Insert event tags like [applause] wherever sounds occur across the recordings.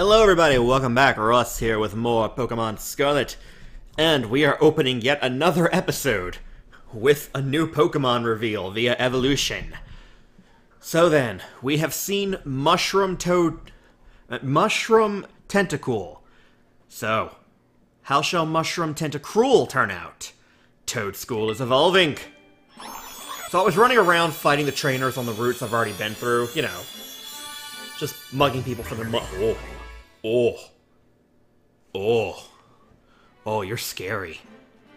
Hello everybody, welcome back. Ross here with more Pokemon Scarlet. And we are opening yet another episode with a new Pokemon reveal via evolution. So then, we have seen Mushroom Toad... uh, Mushroom Tentacool. So, how shall Mushroom Tentacruel turn out? Toedscool is evolving. So I was running around fighting the trainers on the routes I've already been through, you know, just mugging people for the mu- Oh. Oh. Oh. You're scary.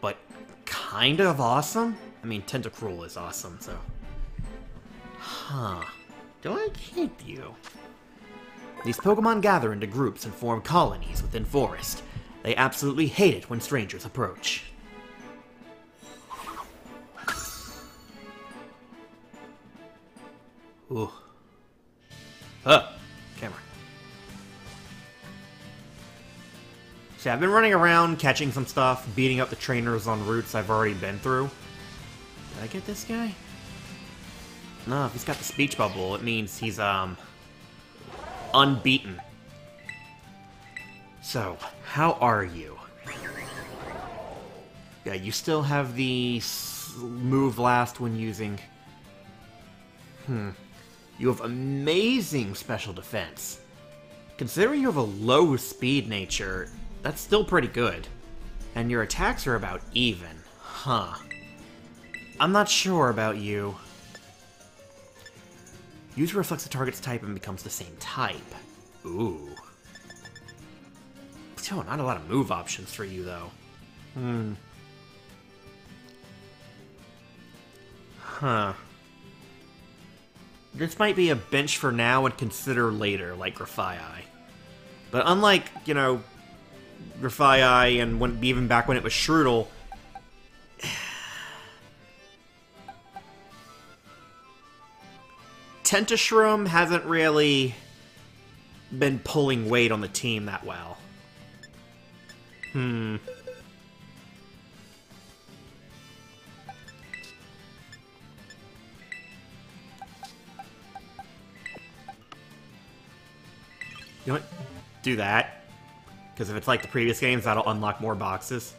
But kind of awesome? I mean, Tentacruel is awesome, so. Huh. Do I keep you? These Pokemon gather into groups and form colonies within forest. They absolutely hate it when strangers approach. Ooh. Huh. See, I've been running around, catching some stuff, beating up the trainers on routes I've already been through. Did I get this guy? No, if he's got the speech bubble, it means he's, um, unbeaten. So, how are you? Yeah, you still have the move last when using... Hmm. You have amazing special defense. Considering you have a low speed nature, that's still pretty good. And your attacks are about even. Huh. I'm not sure about you. User reflects the target's type and becomes the same type. Ooh. Still, not a lot of move options for you, though. Hmm. Huh. This might be a bench for now and consider later, like Grafaiai. But unlike, you know, Grafaiai and when, even back when it was Shroodle, [sighs] Tentashroom hasn't really been pulling weight on the team that well. Hmm. You know what? Do that. Because if it's like the previous games, that'll unlock more boxes.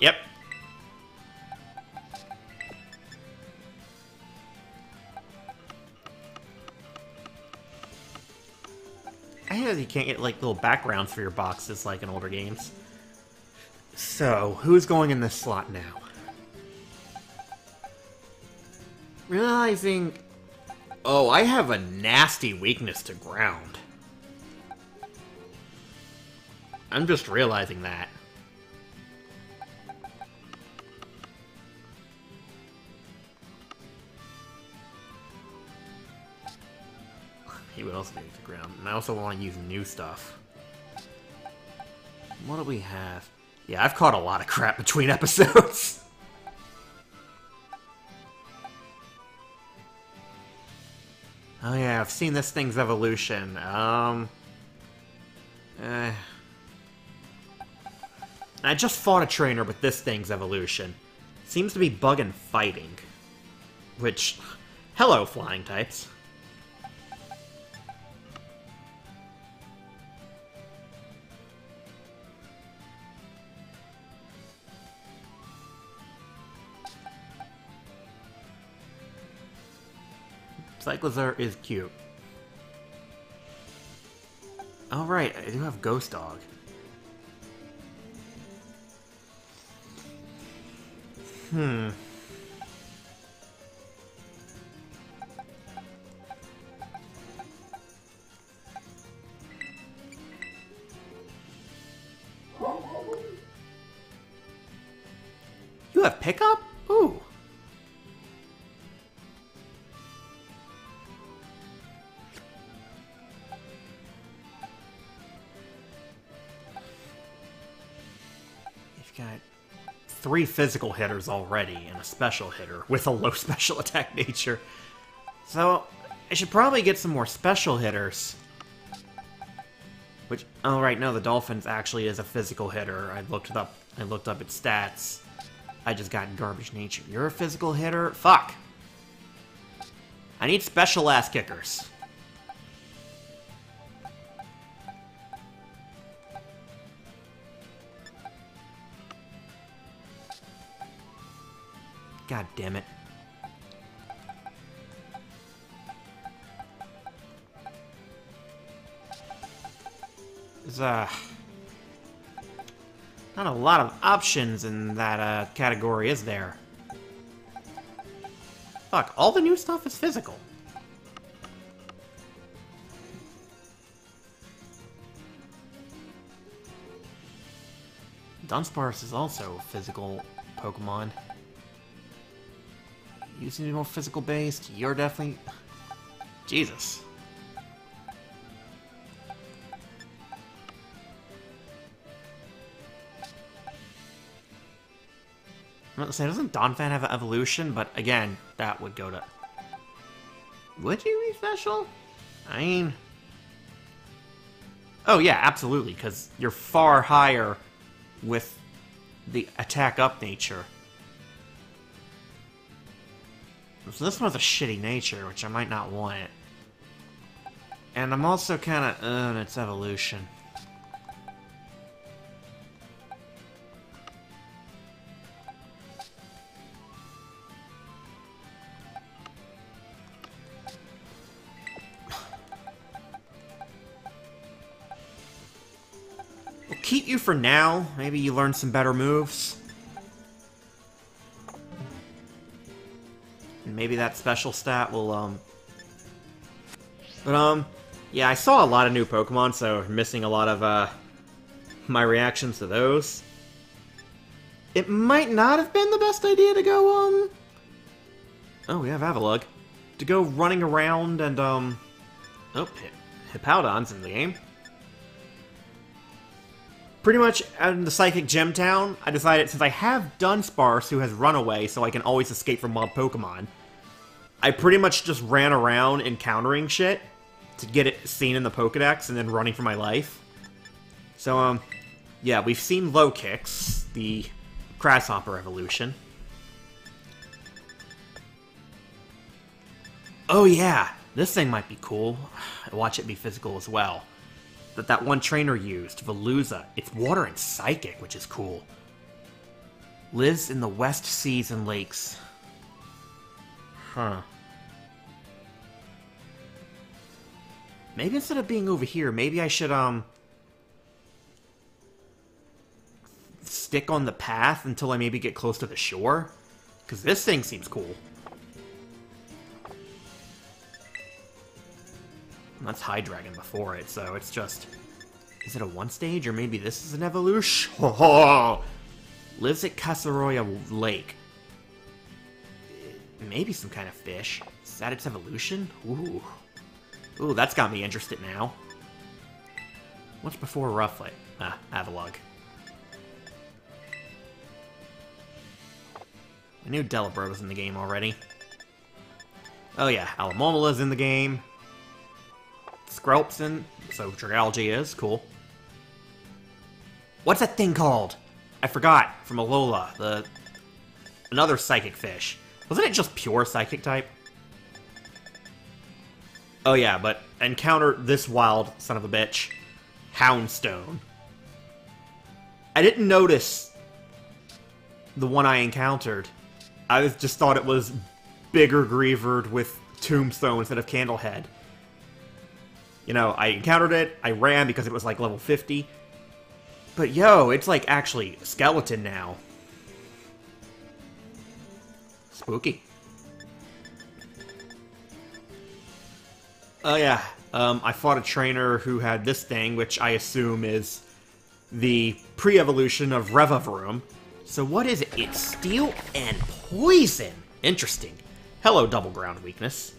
Yep. I that you can't get like little backgrounds for your boxes like in older games. So, who's going in this slot now? Realizing Oh, I have a nasty weakness to ground. I'm just realizing that. He would also need to ground. And I also want to use new stuff. What do we have? Yeah, I've caught a lot of crap between [laughs] episodes. Oh yeah, I've seen this thing's evolution. Um... Eh. I just fought a trainer with this thing's evolution. Seems to be bug and fighting. Which... Hello, flying types. Cyclizar is cute. Oh right, I do have Ghost Dog. Hmm. You have pickup? Three physical hitters already and a special hitter with a low [laughs] special attack nature. So, I should probably get some more special hitters. Which, oh right, no, the Dolphins actually is a physical hitter. I looked it up. I looked up its stats. I just got garbage nature. You're a physical hitter? Fuck. I need special ass kickers. God damn it. There's uh, not a lot of options in that uh, category, is there? Fuck, all the new stuff is physical. Dunsparce is also physical Pokemon. You seem to be more physical based. You're definitely. Jesus. I'm not saying, doesn't Donphan have an evolution? But again, that would go to. Would you be special? I mean. Oh, yeah, absolutely, because you're far higher with the attack up nature. So this one's a shitty nature, which I might not want. And I'm also kind of uh, in its evolution. Keep you for now. Maybe you learn some better moves. Maybe that special stat will, um... But, um, yeah, I saw a lot of new Pokemon, so missing a lot of, uh, my reactions to those. It might not have been the best idea to go, um... Oh, we have Avalugg. To go running around and, um... Oh, Hippowdon's in the game pretty much in the Psychic Gem Town, I decided since I have Dunsparce, who has run away, so I can always escape from mob Pokemon, I pretty much just ran around encountering shit to get it seen in the Pokedex and then running for my life. So, um, yeah, we've seen Lokix, the Grasshopper evolution. Oh yeah, this thing might be cool. Watch it be physical as well that that one trainer used, Veluza. It's water and psychic, which is cool. Lives in the west seas and lakes. Huh. Maybe instead of being over here, maybe I should, um... Stick on the path until I maybe get close to the shore? Because this thing seems cool. That's Hydreigon before it, so it's just... Is it a one stage, or maybe this is an evolution? [laughs] Lives at Casseroya Lake. Maybe some kind of fish. Is that its evolution? Ooh. Ooh, that's got me interested now. What's before Roughlight? Ah, Avalugg. I knew Delibird was in the game already. Oh yeah, Alomomola's in the game. Skrelpson, so Dragalge is, cool. What's that thing called? I forgot, from Alola, the... Another psychic fish. Wasn't it just pure psychic type? Oh yeah, but encounter this wild son of a bitch. Houndstone. I didn't notice the one I encountered. I just thought it was bigger Greavard with Tombstone instead of Candlehead. You know, I encountered it, I ran because it was like level 50. But yo, it's like actually skeleton now. Spooky. Oh yeah, um, I fought a trainer who had this thing, which I assume is the pre-evolution of Revavroom. So what is it? It's steel and poison. Interesting. Hello, double ground weakness.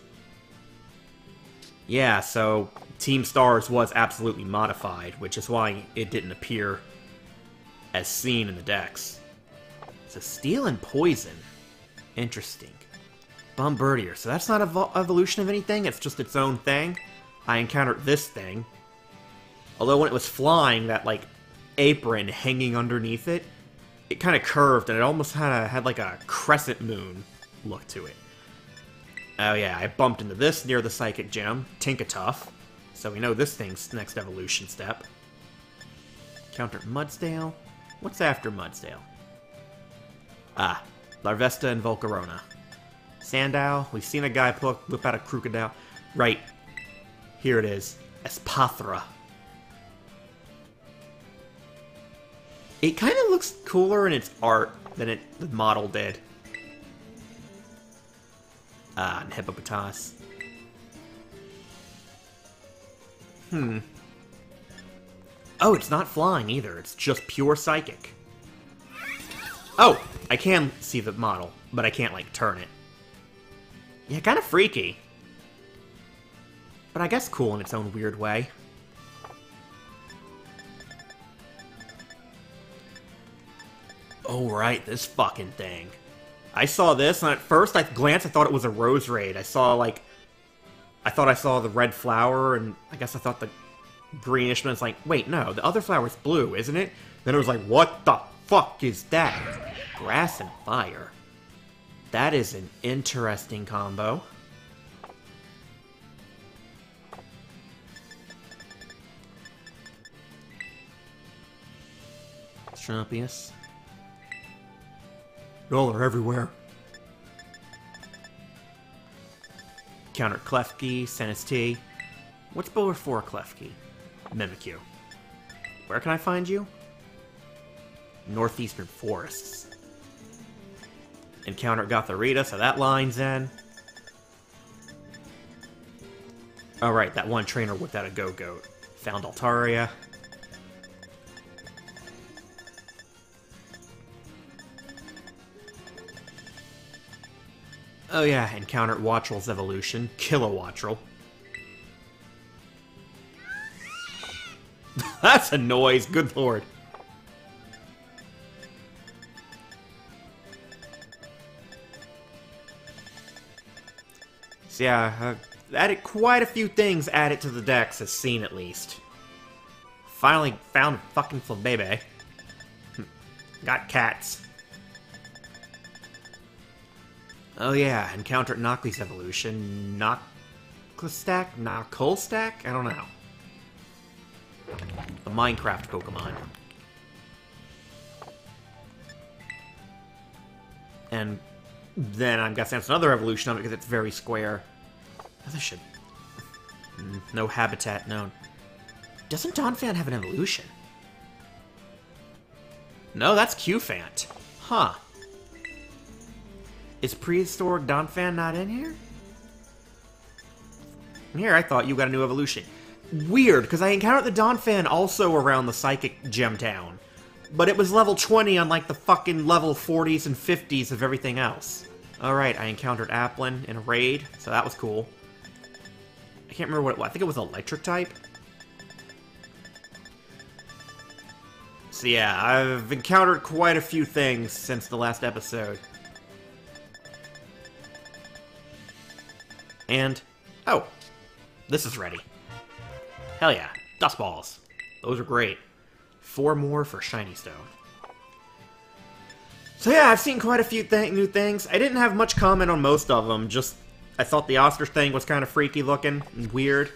Yeah, so Team Stars was absolutely modified, which is why it didn't appear as seen in the dex. So Steel and Poison. Interesting. Bombirdier. So that's not an evolution of anything, it's just its own thing. I encountered this thing. Although when it was flying, that, like, apron hanging underneath it, it kind of curved, and it almost had, a, had like a crescent moon look to it. Oh yeah, I bumped into this near the Psychic Gem, Tinkatuff. So we know this thing's next evolution step. Counter Mudsdale. What's after Mudsdale? Ah, Larvesta and Volcarona. Sandow, we've seen a guy pull, whip out a crocodile. Right. Here it is. Espathra. It kind of looks cooler in its art than it the model did. Ah, and Hippopotas. Hmm. Oh, it's not flying either. It's just pure psychic. Oh, I can see the model, but I can't, like, turn it. Yeah, kind of freaky. But I guess cool in its own weird way. Oh, right, this fucking thing. I saw this, and at first I glanced, I thought it was a Roserade. I saw, like, I thought I saw the red flower, and I guess I thought the greenish, but it's like, wait, no, the other flower's blue, isn't it? Then it was like, what the fuck is that? Grass and fire. That is an interesting combo. Tropius. Y'all are everywhere. Counter Klefki, Senesti. What's before Klefki? Mimikyu. Where can I find you? Northeastern Forests. Encounter Gothorita, so that line's in. Alright, that one trainer whipped out a Gogoat. Found Altaria. Oh yeah, encountered Wattrel's evolution, Kill a Kilowattrel. [laughs] That's a noise, good lord. So yeah, uh, added quite a few things added to the dex as seen at least. Finally found fucking Flabebe. Got cats. Oh yeah, encountered Nacli's evolution. Noclistack? Knucklestack? I don't know. The Minecraft Pokemon. And then I'm guessing that's another evolution of it because it's very square. Oh, this should... No habitat known. Doesn't Donphan have an evolution? No, that's Cufant. Huh. Is prehistoric Donphan not in here? Here, I thought you got a new evolution. Weird, because I encountered the Donphan also around the Psychic Gem Town. But it was level 20 on like the fucking level 40s and 50s of everything else. Alright, I encountered Applin in a raid, so that was cool. I can't remember what it was. I think it was electric type. So yeah, I've encountered quite a few things since the last episode. And, oh, this is ready. Hell yeah, Dusk Balls. Those are great. Four more for Shiny Stone. So yeah, I've seen quite a few th new things. I didn't have much comment on most of them, just I thought the Oscar thing was kind of freaky looking and weird.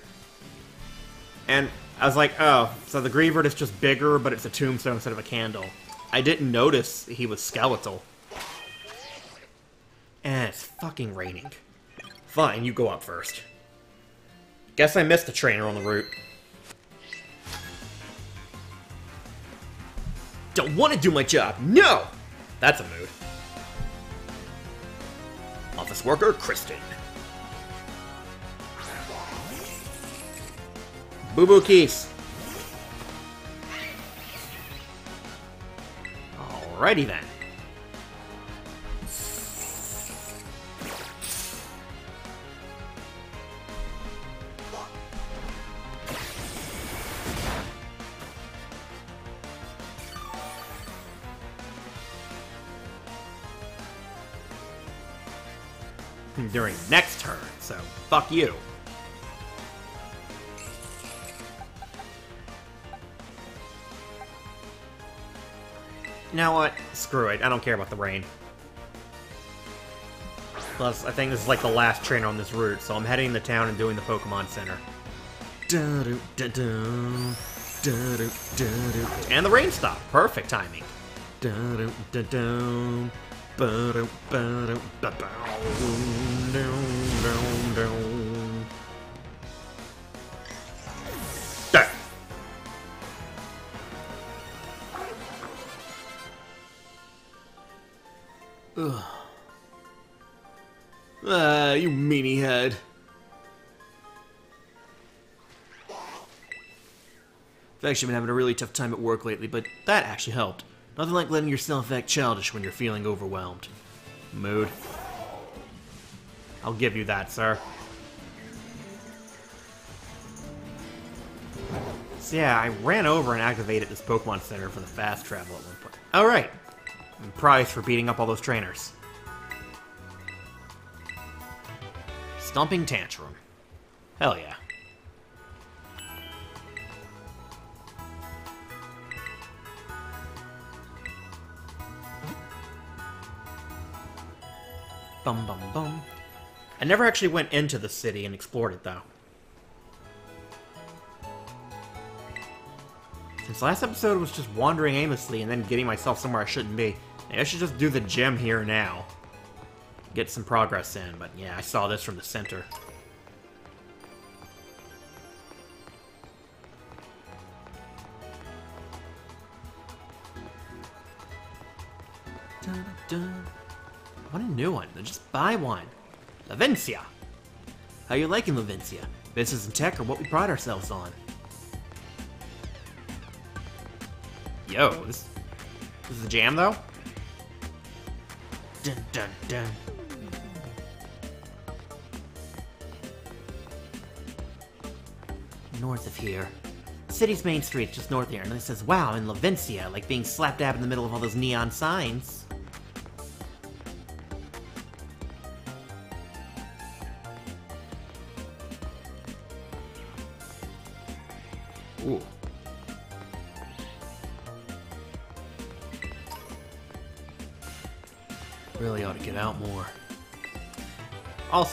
And I was like, oh, so the Greavard is just bigger, but it's a tombstone instead of a candle. I didn't notice he was skeletal. And it's fucking raining. Fine, you go up first. Guess I missed the trainer on the route. Don't want to do my job. No! That's a mood. Office worker, Kristen. Boo Boo Keys. Alrighty then. During next turn, so fuck you. You know what? Screw it. I don't care about the rain. Plus, I think this is like the last trainer on this route, so I'm heading to town and doing the Pokemon Center. And the rain stopped. Perfect timing. Ugh. Ah, you meanie head. I've actually been having a really tough time at work lately, but that actually helped. Nothing like letting yourself act childish when you're feeling overwhelmed. Mood. I'll give you that, sir. So yeah, I ran over and activated this Pokemon Center for the fast travel at one point. Alright. Prize for beating up all those trainers. Stomping Tantrum. Hell yeah. Bum bum bum. I never actually went into the city and explored it though. Since last episode was just wandering aimlessly and then getting myself somewhere I shouldn't be, I should just do the gym here now. Get some progress in, but yeah, I saw this from the center. Dun, dun. Want a new one? Just buy one. Levincia! How you liking Levincia? Business and tech are what we pride ourselves on. Yo, this, this is a jam though? Dun dun dun. North of here. City's main street, just north here, and it says, wow, in Levincia, like being slap dab in the middle of all those neon signs.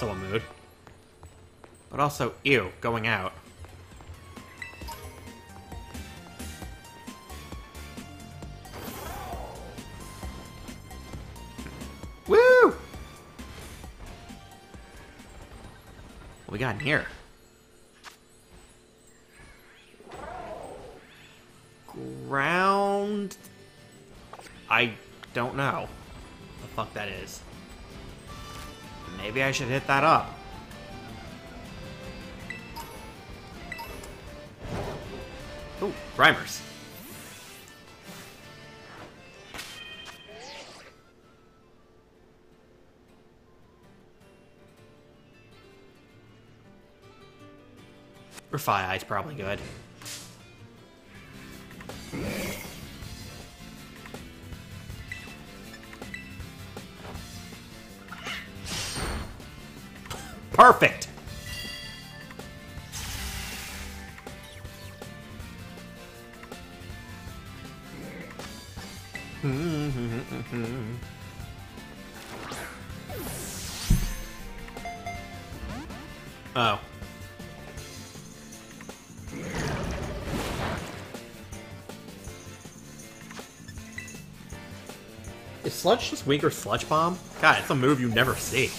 Also a mood. But also, ew, going out. Woo! What we got in here? I should hit that up. Ooh, primers. Refy Eye's probably good. Perfect! [laughs] Oh. Is Sludge just weaker Sludge Bomb? God, it's a move you never see.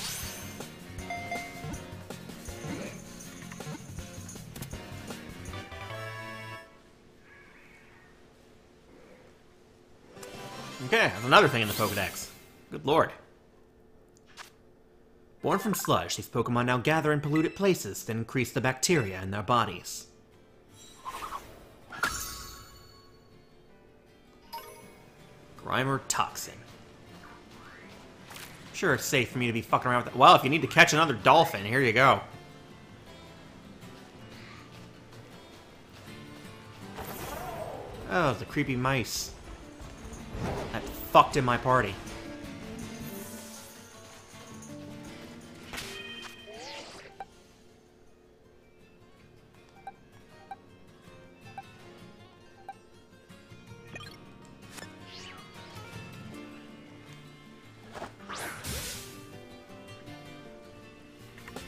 Another thing in the Pokedex. Good lord. Born from sludge, these Pokemon now gather in polluted places to increase the bacteria in their bodies. Grimer Toxin. Sure, it's safe for me to be fucking around with that. Well, if you need to catch another dolphin, here you go. Oh, the creepy mice. That fucked in my party.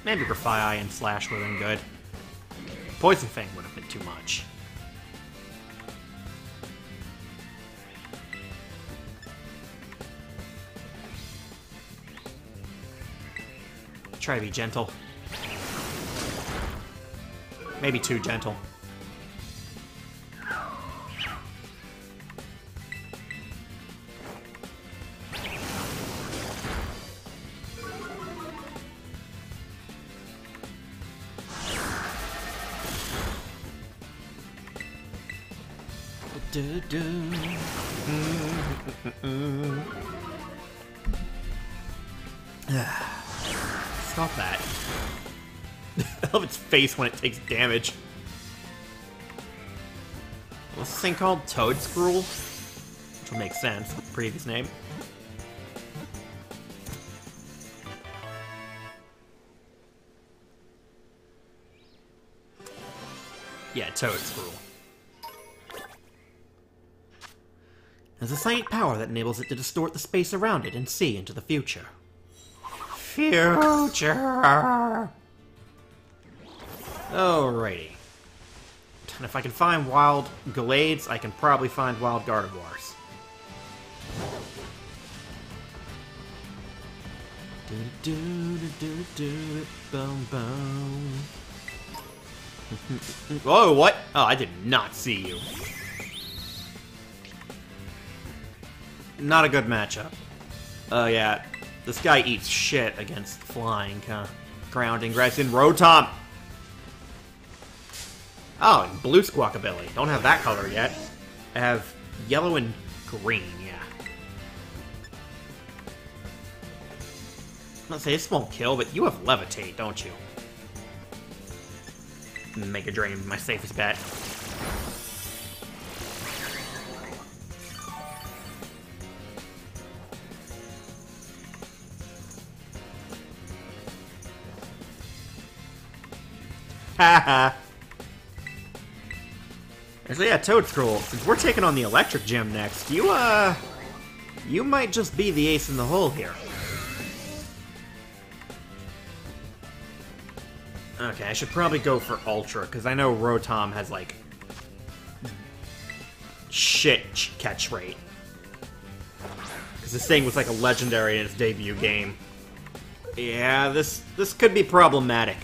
Maybe Grafaiai and Slash would have been good. Poison Fang would have been too much. Try to be gentle. Maybe too gentle. Mm, mm, mm, Stop that. [laughs] I love its face when it takes damage. What's this thing called? Toedscruel? Which would make sense the previous name. Yeah, Toedscruel. Has a psychic power that enables it to distort the space around it and see into the future. Future! Alrighty. And if I can find wild Gallades, I can probably find wild Gardevoirs. Oh, [laughs] what? Oh, I did not see you. Not a good matchup. Oh, yeah. This guy eats shit against flying, huh? Grounding, Gregson, Rotom! Oh, and blue Squawkabilly. Don't have that color yet. I have yellow and green, yeah. I'm say this won't kill, but you have Levitate, don't you? Mega Drain, my safest bet. Haha. [laughs] Actually, yeah, Toedscruel. Since we're taking on the Electric Gym next, you, uh... You might just be the ace in the hole here. Okay, I should probably go for Ultra, because I know Rotom has, like... Shit catch rate. Because this thing was, like, a legendary in its debut game. Yeah, this this could be problematic.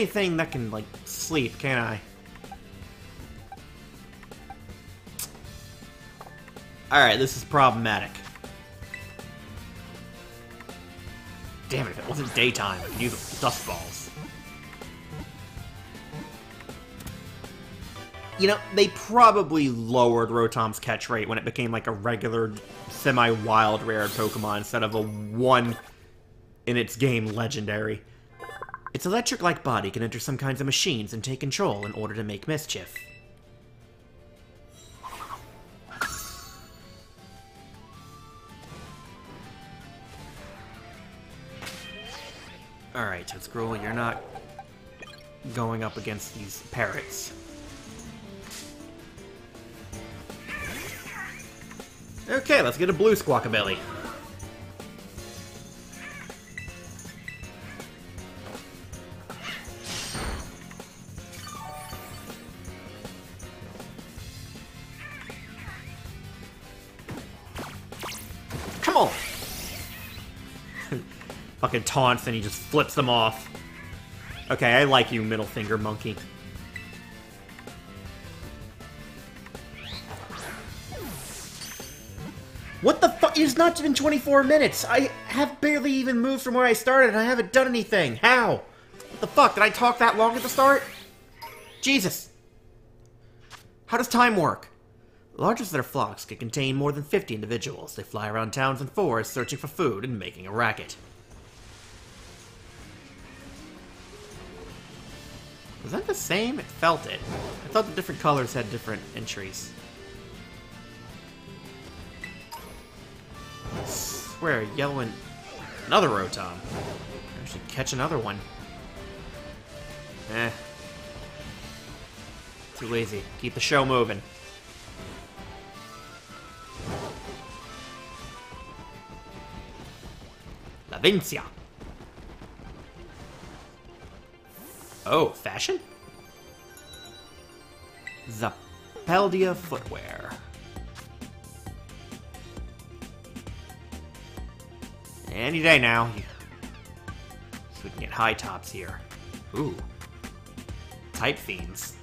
Anything that can, like, sleep, can I? Alright, this is problematic. Damn it, if it wasn't daytime, I could use dusk balls. You know, they probably lowered Rotom's catch rate when it became like a regular semi-wild rare Pokemon instead of a one in its game legendary. Its electric-like body can enter some kinds of machines and take control in order to make mischief. Alright, Toedscruel, you're not going up against these parrots. Okay, let's get a blue Squawkabilly. Taunts and he just flips them off. Okay, I like you, middle finger monkey. What the fuck? It's not even 24 minutes! I have barely even moved from where I started and I haven't done anything! How? What the fuck? Did I talk that long at the start? Jesus! How does time work? The largest of their flocks can contain more than 50 individuals. They fly around towns and forests searching for food and making a racket. Was that the same? It felt it. I thought the different colors had different entries. I swear, yellow and... Another Rotom. I should catch another one. Eh. Too lazy. Keep the show moving. Levincia. Oh, fashion? The Paldea footwear. Any day now. So we can get high tops here. Ooh. Type fiends.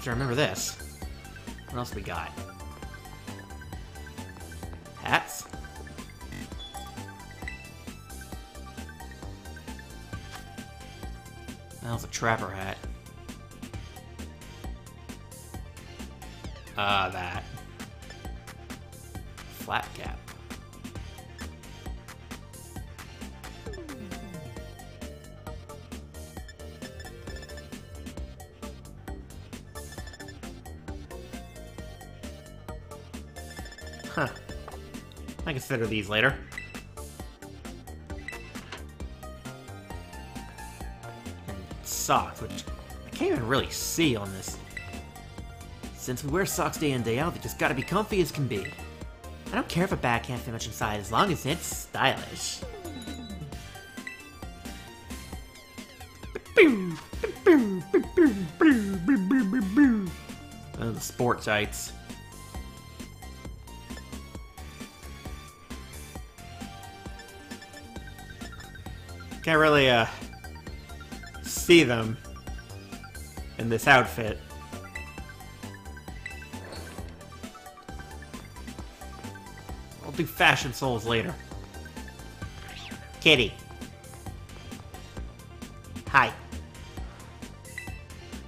Have to remember this. What else we got? Hats? That was a trapper hat. Ah, uh, that. Flat cap. Consider these later. And socks, which I can't even really see on this. Since we wear socks day in day out, they just gotta be comfy as can be. I don't care if a bag can't fit much inside as long as it's stylish. Oh, the sport Can't really, uh, see them in this outfit. I'll do fashion souls later. Kitty. Hi.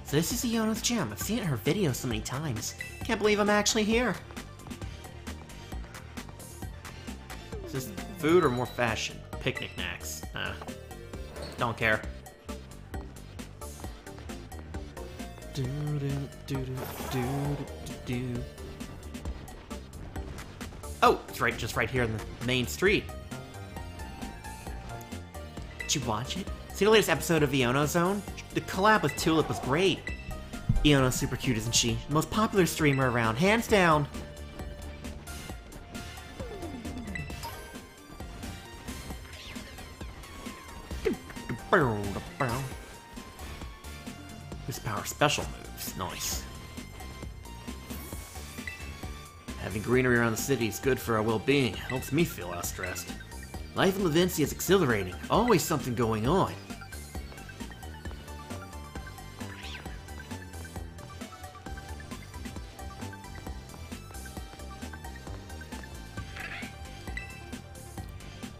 So this is Iono's gym. I've seen her videos so many times. Can't believe I'm actually here. Is this food or more fashion? Picnic snacks. Don't care. Do do do do do do. Oh, it's right, just right here in the main street. Did you watch it? See the latest episode of Iono Zone? The collab with Tulip was great. Iono's super cute, isn't she? The most popular streamer around, hands down. Greenery around the city is good for our well-being, helps me feel less stressed. Life in Levincia is exhilarating, always something going on.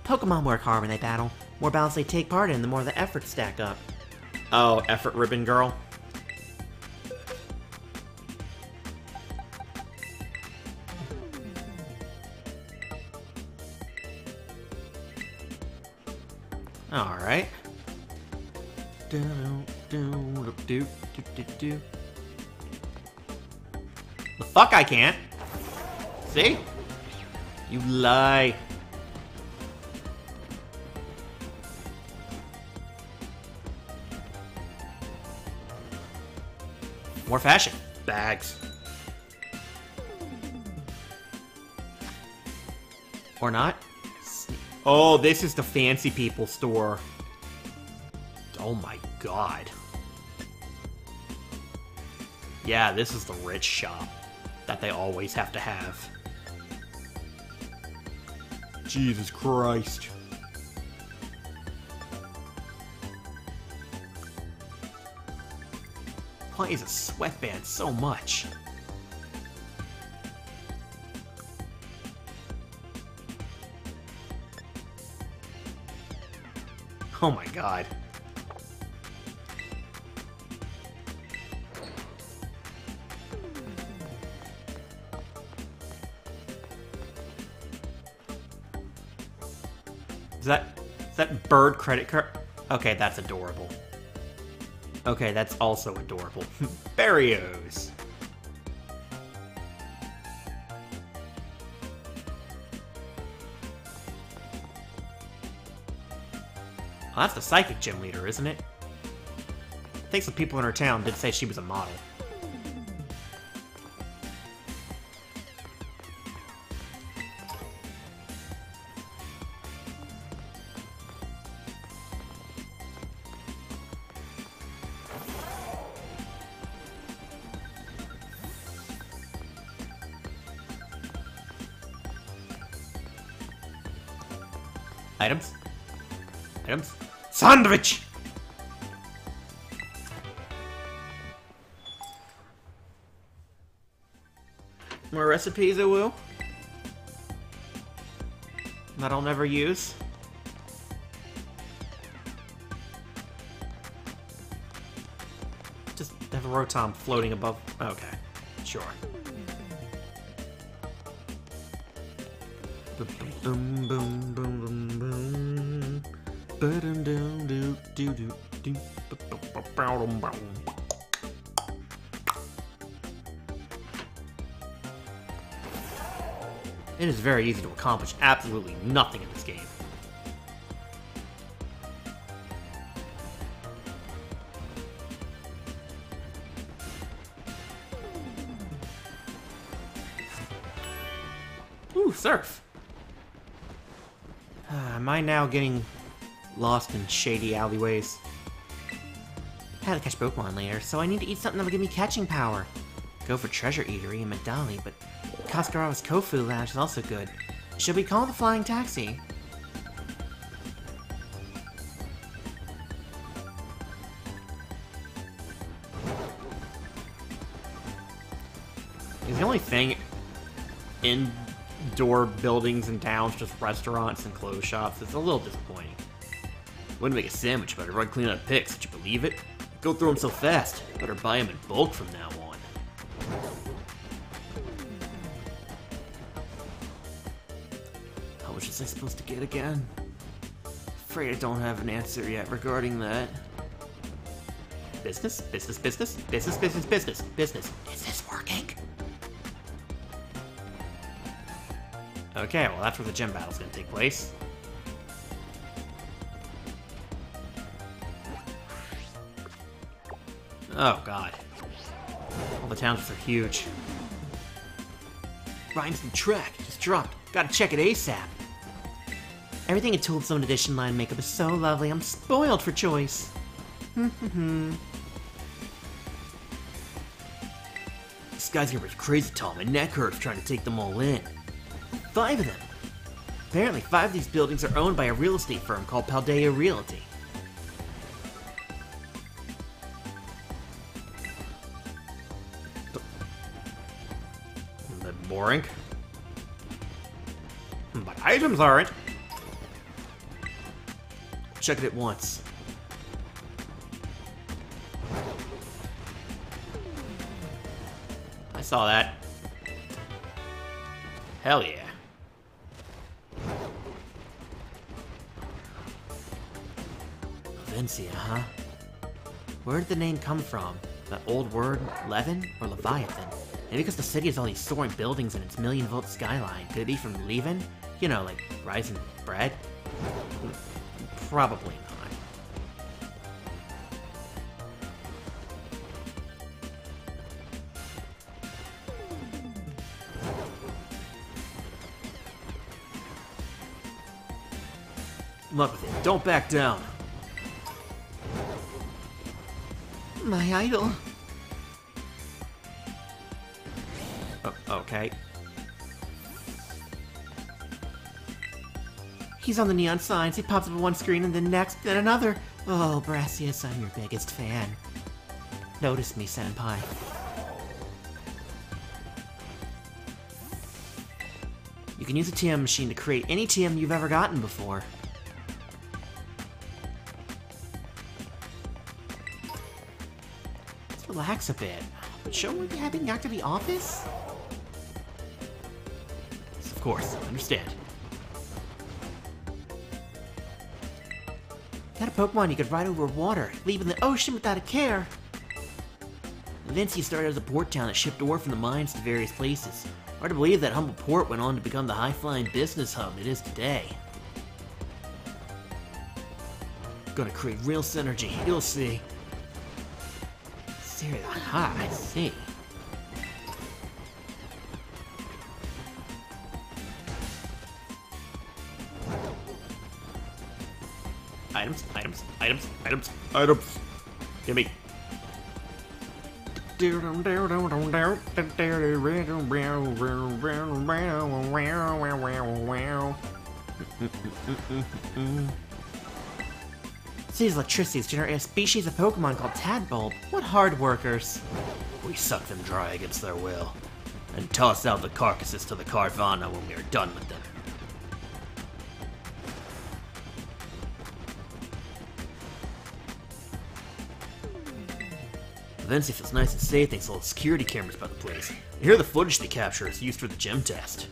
Pokemon work hard when they battle. More battles they take part in, the more the efforts stack up. Oh, effort ribbon girl. Fuck I can't? See? You lie. More fashion. Bags. Or not? Oh, this is the fancy people store. Oh my god. Yeah, this is the rich shop that they always have to have. Jesus Christ. Why is a sweatband so much? Oh my god. That bird credit card? Okay, that's adorable. Okay, that's also adorable. [laughs] Barrios. Oh, that's the psychic gym leader, isn't it? I think some people in her town did say she was a model. Sandwich! More recipes, I will. That I'll never use. Just have a Rotom floating above. Okay, sure. Boom, boom, boom, boom, boom, boom. It is very easy to accomplish absolutely nothing in this game. Ooh, surf. [sighs] Am I now getting lost in shady alleyways? I had to catch Pokemon later, so I need to eat something that will give me catching power. Go for Treasure Eatery in Medali, but Cascarrafa's Kofu Lounge is also good. Should we call the flying taxi? The only thing in indoor buildings and towns just restaurants and clothes shops? It's a little disappointing. Wouldn't make a sandwich, but I'd run clean out of picks. Would you believe it? Go through them so fast. Better buy them in bulk from now on. How much was I supposed to get again? Afraid I don't have an answer yet regarding that. Business, business, business, business, business, business, business. Is this working? Okay, well that's where the gym battle's gonna take place. Oh god. All the towns are huge. Rhymes and track just dropped. Gotta check it ASAP. Everything in Tool's Zone Edition line makeup is so lovely. I'm spoiled for choice. [laughs] this guy's here was crazy tall. My neck hurts trying to take them all in. Five of them. Apparently, five of these buildings are owned by a real estate firm called Paldea Realty. Boring? Hmm, but items aren't. Check it at once. I saw that. Hell yeah. Levincia, huh? Where did the name come from? That old word, Levin or Leviathan? Maybe because the city has all these soaring buildings and its million volt skyline. Could it be from leaven? You know, like rising bread? Probably not. Luck with it. Don't back down. My idol. He's on the neon signs. He pops up on one screen and then next, then another. Oh, Brassius, I'm your biggest fan. Notice me, Senpai. You can use a TM machine to create any TM you've ever gotten before. Let's relax a bit. But we be heading back to the office? Of course, understand. Pokemon you could ride over water, leaving the ocean without a care. Levincia started as a port town that shipped ore from the mines to various places. Hard to believe that humble port went on to become the high-flying business hub it is today. Gonna create real synergy, you'll see. Seriously, I see. Items, items. Give me. City's electricity is generating a species of Pokemon called Tadbulb. What hard workers. We suck them dry against their will, and toss out the carcasses to the Carvana when we are done with them. Vinci feels nice and safe thanks to all the security cameras by the place. I hear the footage they capture is used for the gym test.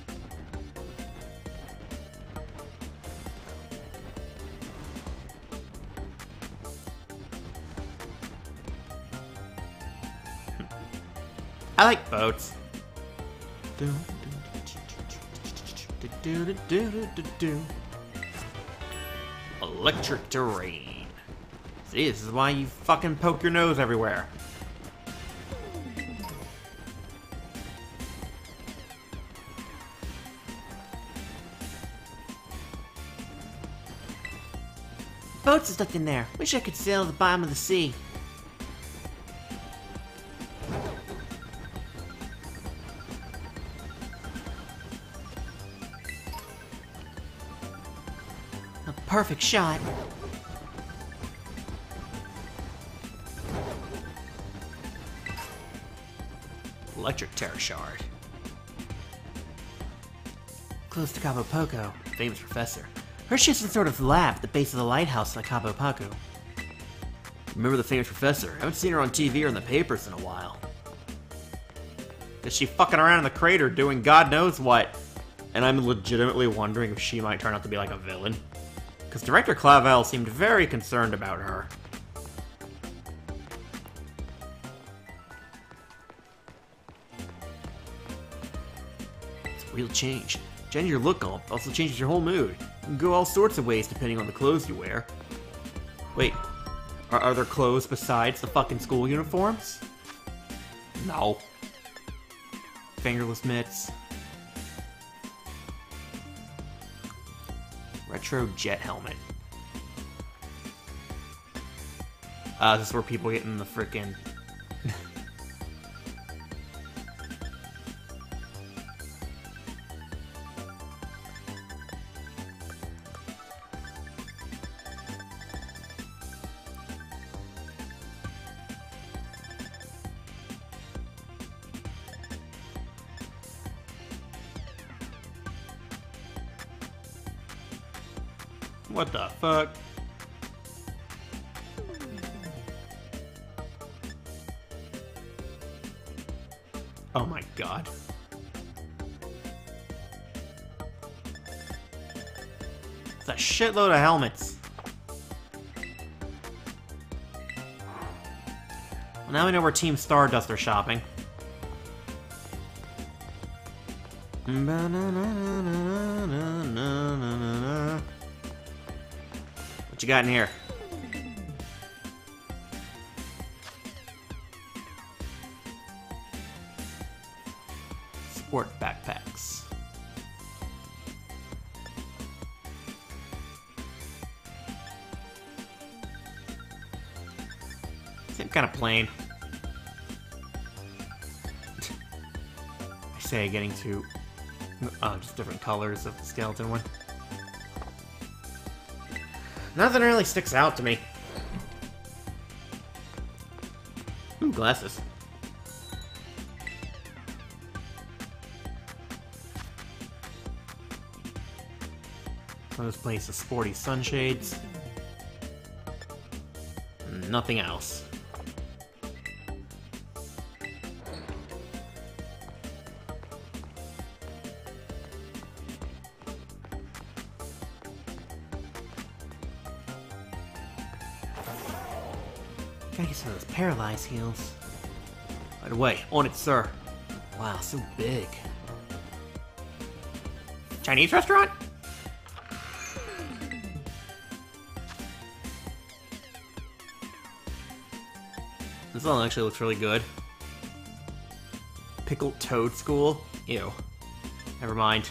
[laughs] I like boats. Electric terrain. See, this is why you fucking poke your nose everywhere. Boats are stuck in there. Wish I could sail the bottom of the sea. A perfect shot. Electric Tera Shard. Close to Cabo Poco. Famous professor. She's some sort of lab at the base of the lighthouse in Cabo Poco. Remember the famous professor? I haven't seen her on TV or in the papers in a while. Is she fucking around in the crater doing God knows what? And I'm legitimately wondering if she might turn out to be like a villain. Because Director Clavell seemed very concerned about her. It's a real change. Changing your look also changes your whole mood. Go all sorts of ways depending on the clothes you wear. Wait, are, are there clothes besides the fucking school uniforms? No. Fingerless mitts. Retro jet helmet. Uh, this is where people get in the frickin' It's a shitload of helmets. Well, now we know where Team Stardust are shopping. What you got in here? Getting to uh, just different colors of the skeleton one. Nothing really sticks out to me. Ooh, glasses. Let's place the sporty sunshades. Nothing else. Paralyzed heals. Right away. On it, sir. Wow, so big. Chinese restaurant? This one actually looks really good. Pickled Toedscool? Ew. Never mind.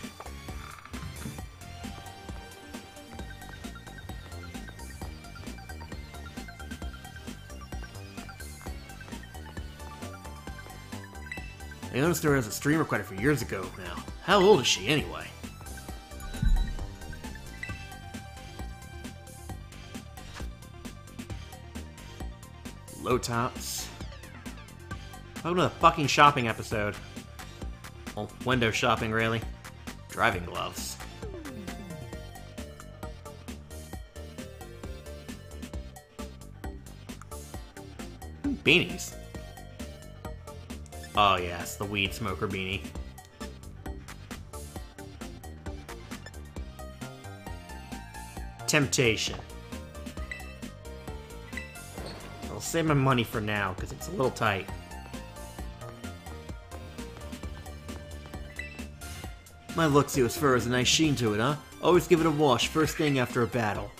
Noticed her as a streamer quite a few years ago now. How old is she anyway? Low tops. Welcome to the fucking shopping episode. Well, window shopping, really. Driving gloves. Beanies. Oh yes, the weed smoker beanie. Temptation. I'll save my money for now, because it's a little tight. My Luxio's fur has a nice sheen to it, huh? Always give it a wash first thing after a battle.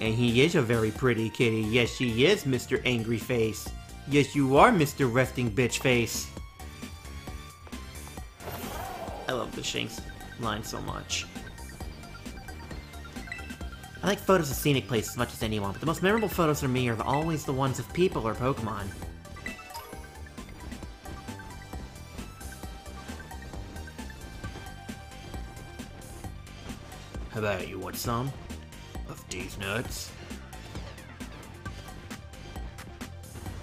And he is a very pretty kitty. Yes, he is, Mr. Angry Face. Yes, you are, Mr. Resting Bitch Face. I love the Shanks line so much. I like photos of scenic places as much as anyone, but the most memorable photos for me are always the ones of people or Pokemon. How about you want some of these nuts?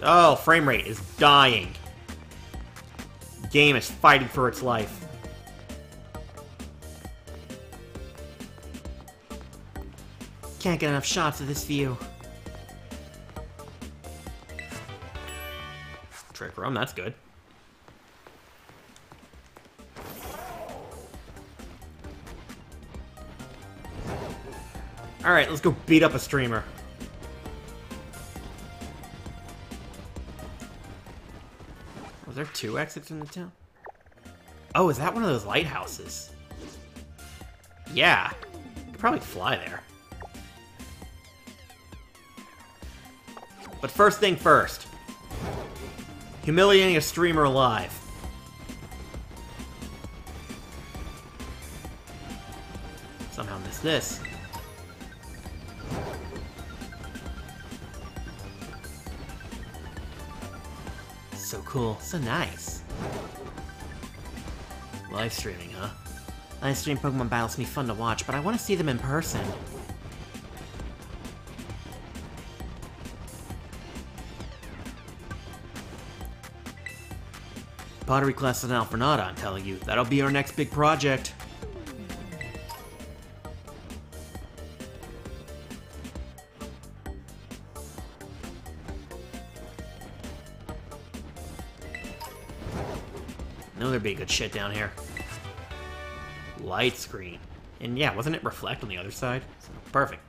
Oh, frame rate is dying. Game is fighting for its life. Can't get enough shots of this view. Trick room, that's good. Alright, let's go beat up a streamer. Two exits in the town? Oh, is that one of those lighthouses? Yeah. Could probably fly there. But first thing first. Humiliating a streamer alive. Somehow missed this. Cool, so nice. Live streaming, huh? Live stream Pokemon battles can be fun to watch, but I want to see them in person. Pottery class in Alfornada, I'm telling you. That'll be our next big project. There'd be good shit down here. Light screen. And yeah, wasn't it reflect on the other side? So, perfect.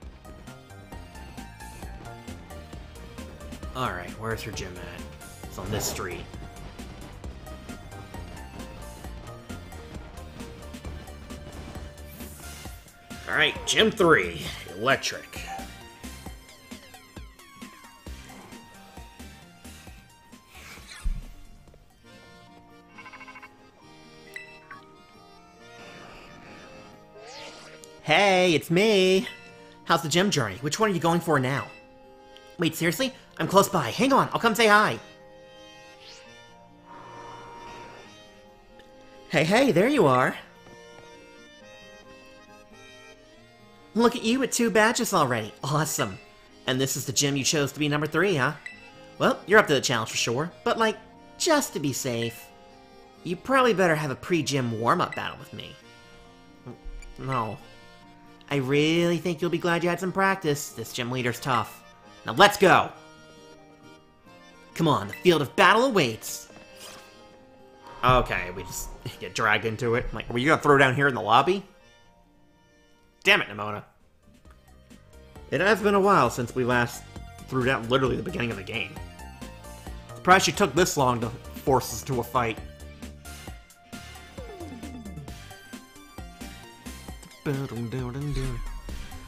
Alright, where's her gym at? It's on this street. Alright, Gym 3, Electric. Hey, it's me! How's the gym journey? Which one are you going for now? Wait, seriously? I'm close by. Hang on, I'll come say hi. Hey, hey, there you are. Look at you with two badges already. Awesome. And this is the gym you chose to be number three, huh? Well, you're up to the challenge for sure, but like, just to be safe, you probably better have a pre-gym warm-up battle with me. No. I really think you'll be glad you had some practice. This gym leader's tough. Now let's go! Come on, the field of battle awaits! Okay, we just [laughs] get dragged into it. Like, were you gonna throw down here in the lobby? Damn it, Nemona. It has been a while since we last threw down literally the beginning of the game. Surprised she took this long to force us to a fight.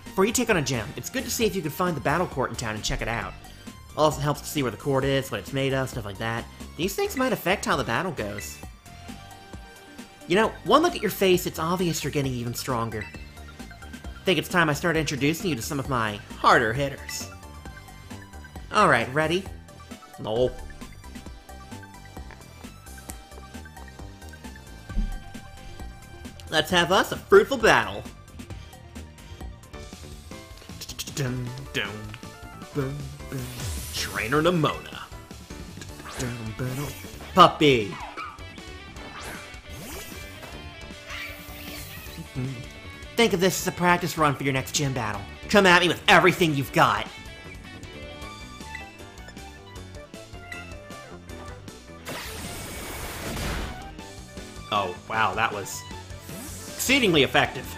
Before you take on a gym, it's good to see if you can find the battle court in town and check it out. Also helps to see where the court is, what it's made of, stuff like that. These things might affect how the battle goes. You know, one look at your face, it's obvious you're getting even stronger. I Think it's time I start introducing you to some of my harder hitters. Alright, ready? No. Let's have us a fruitful battle. Dun, dun, bun, bun. Trainer Nemona. Dun, dun, dun. Puppy. Think of this as a practice run for your next gym battle. Come at me with everything you've got. Oh, wow, that was exceedingly effective.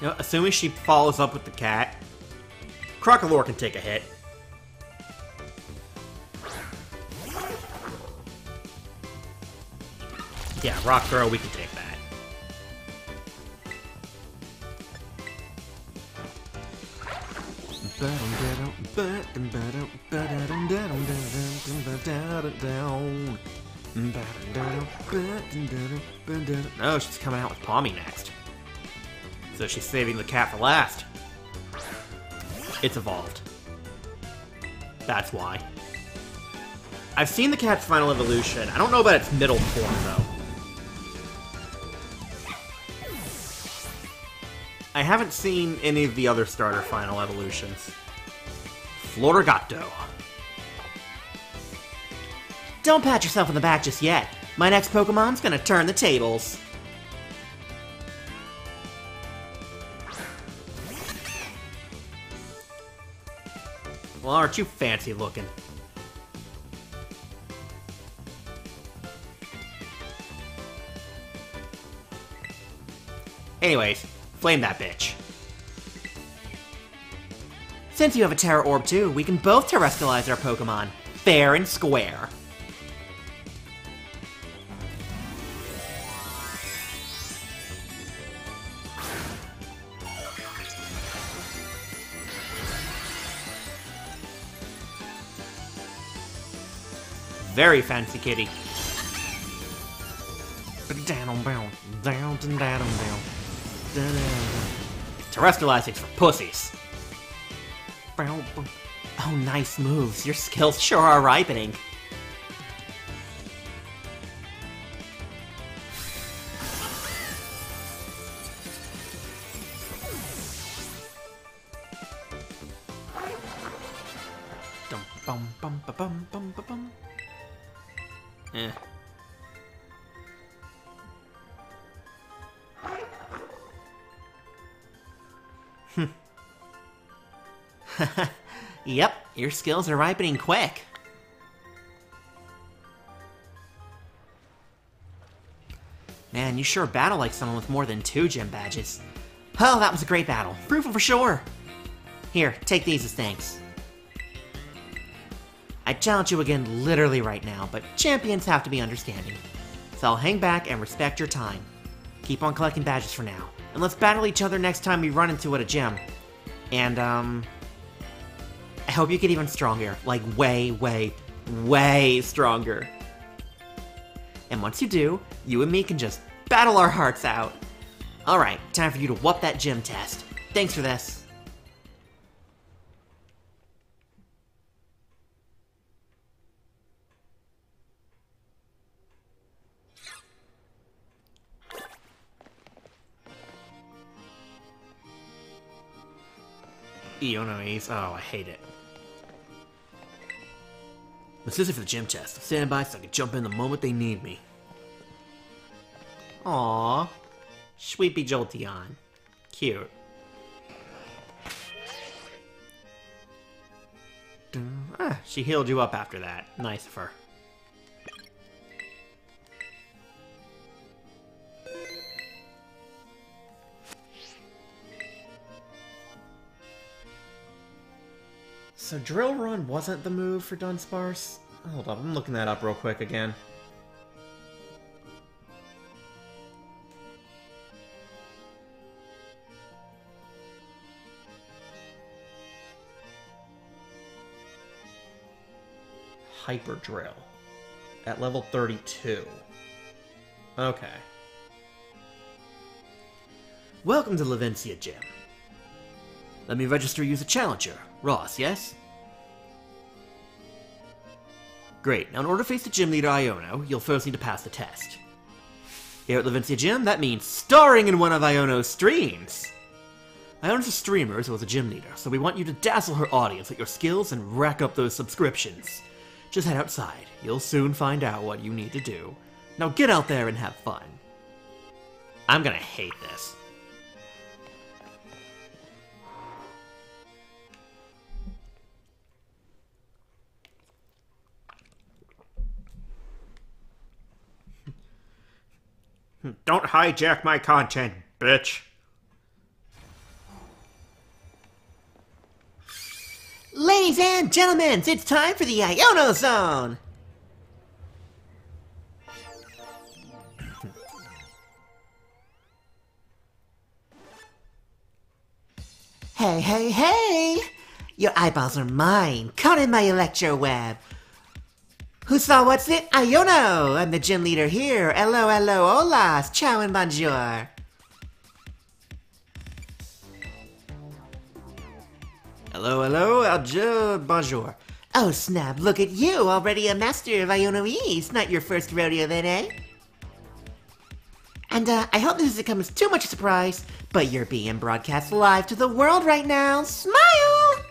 You know, assuming she follows up with the cat, Crocalor can take a hit. Yeah, Rock Throw, we can take that. [laughs] Oh, she's coming out with Palmy next. So she's saving the cat for last. It's evolved. That's why. I've seen the cat's final evolution. I don't know about its middle form, though. I haven't seen any of the other starter final evolutions. Floragato. Don't pat yourself on the back just yet. My next Pokemon's gonna turn the tables. Well, aren't you fancy looking? Anyways, flame that bitch. Since you have a Tera Orb too, we can both terastallize our Pokemon. Fair and square. Very fancy kitty. Terastallizing's for pussies. Oh, nice moves. Your skills sure are ripening. Your skills are ripening quick. Man, you sure battle like someone with more than two gym badges. Oh, that was a great battle. Fruitful for sure. Here, take these as thanks. I challenge you again literally right now, but champions have to be understanding. So I'll hang back and respect your time. Keep on collecting badges for now. And let's battle each other next time we run into at a gym. And, um... I hope you get even stronger. Like, way, way, way stronger. And once you do, you and me can just battle our hearts out. Alright, time for you to whoop that gym test. Thanks for this. Ionoise. Oh, I hate it. This is for the gym chest. Stand by so I can jump in the moment they need me. Aww. Sweepy Jolteon. Cute. Ah, she healed you up after that. Nice of her. So Drill Run wasn't the move for Dunsparce? Hold up, I'm looking that up real quick again. Hyper Drill at level 32. Okay. Welcome to Levincia Gym. Let me register you as a challenger. Ross, yes? Great. Now, in order to face the gym leader Iono, you'll first need to pass the test. Here at Levincia Gym, that means starring in one of Iono's streams. Iono's a streamer as well as a gym leader, so we want you to dazzle her audience with your skills and rack up those subscriptions. Just head outside. You'll soon find out what you need to do. Now get out there and have fun. I'm gonna hate this. Don't hijack my content, bitch. Ladies and gentlemen, it's time for the Iono Zone! hey, hey, hey! Your eyeballs are mine, caught in my electro web. Who saw what's it? Iono! I'm the gym leader here. Hello, hello, hola, ciao and bonjour. Hello, hello, Aljo, bonjour. Oh snap, look at you, already a master of Iono. Not your first rodeo then, eh? And uh, I hope this doesn't come as too much a surprise, but you're being broadcast live to the world right now. Smile!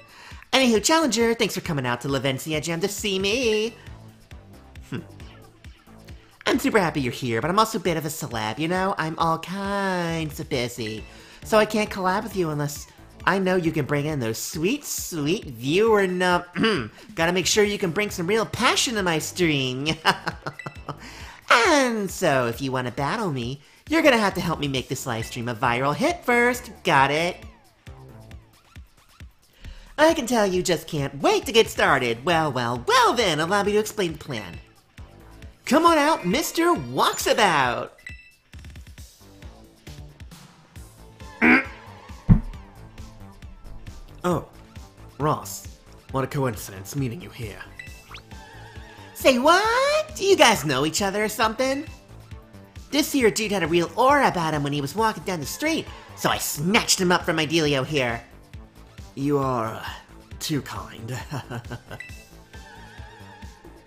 Anywho, Challenger, thanks for coming out to Levincia Gym to see me. I'm super happy you're here, but I'm also a bit of a celeb, you know? I'm all kinds of busy. So I can't collab with you unless I know you can bring in those sweet, sweet viewer num- [clears throat] Gotta make sure you can bring some real passion to my stream. [laughs] and so, if you want to battle me, you're gonna have to help me make this live stream a viral hit first. Got it? I can tell you just can't wait to get started. Well, well, well then, allow me to explain the plan. Come on out, Mr. Walksabout! [clears throat] Oh, Ross. What a coincidence meeting you here. Say what? Do you guys know each other or something? This here dude had a real aura about him when he was walking down the street, so I snatched him up from my dealio here. You are uh, too kind. [laughs]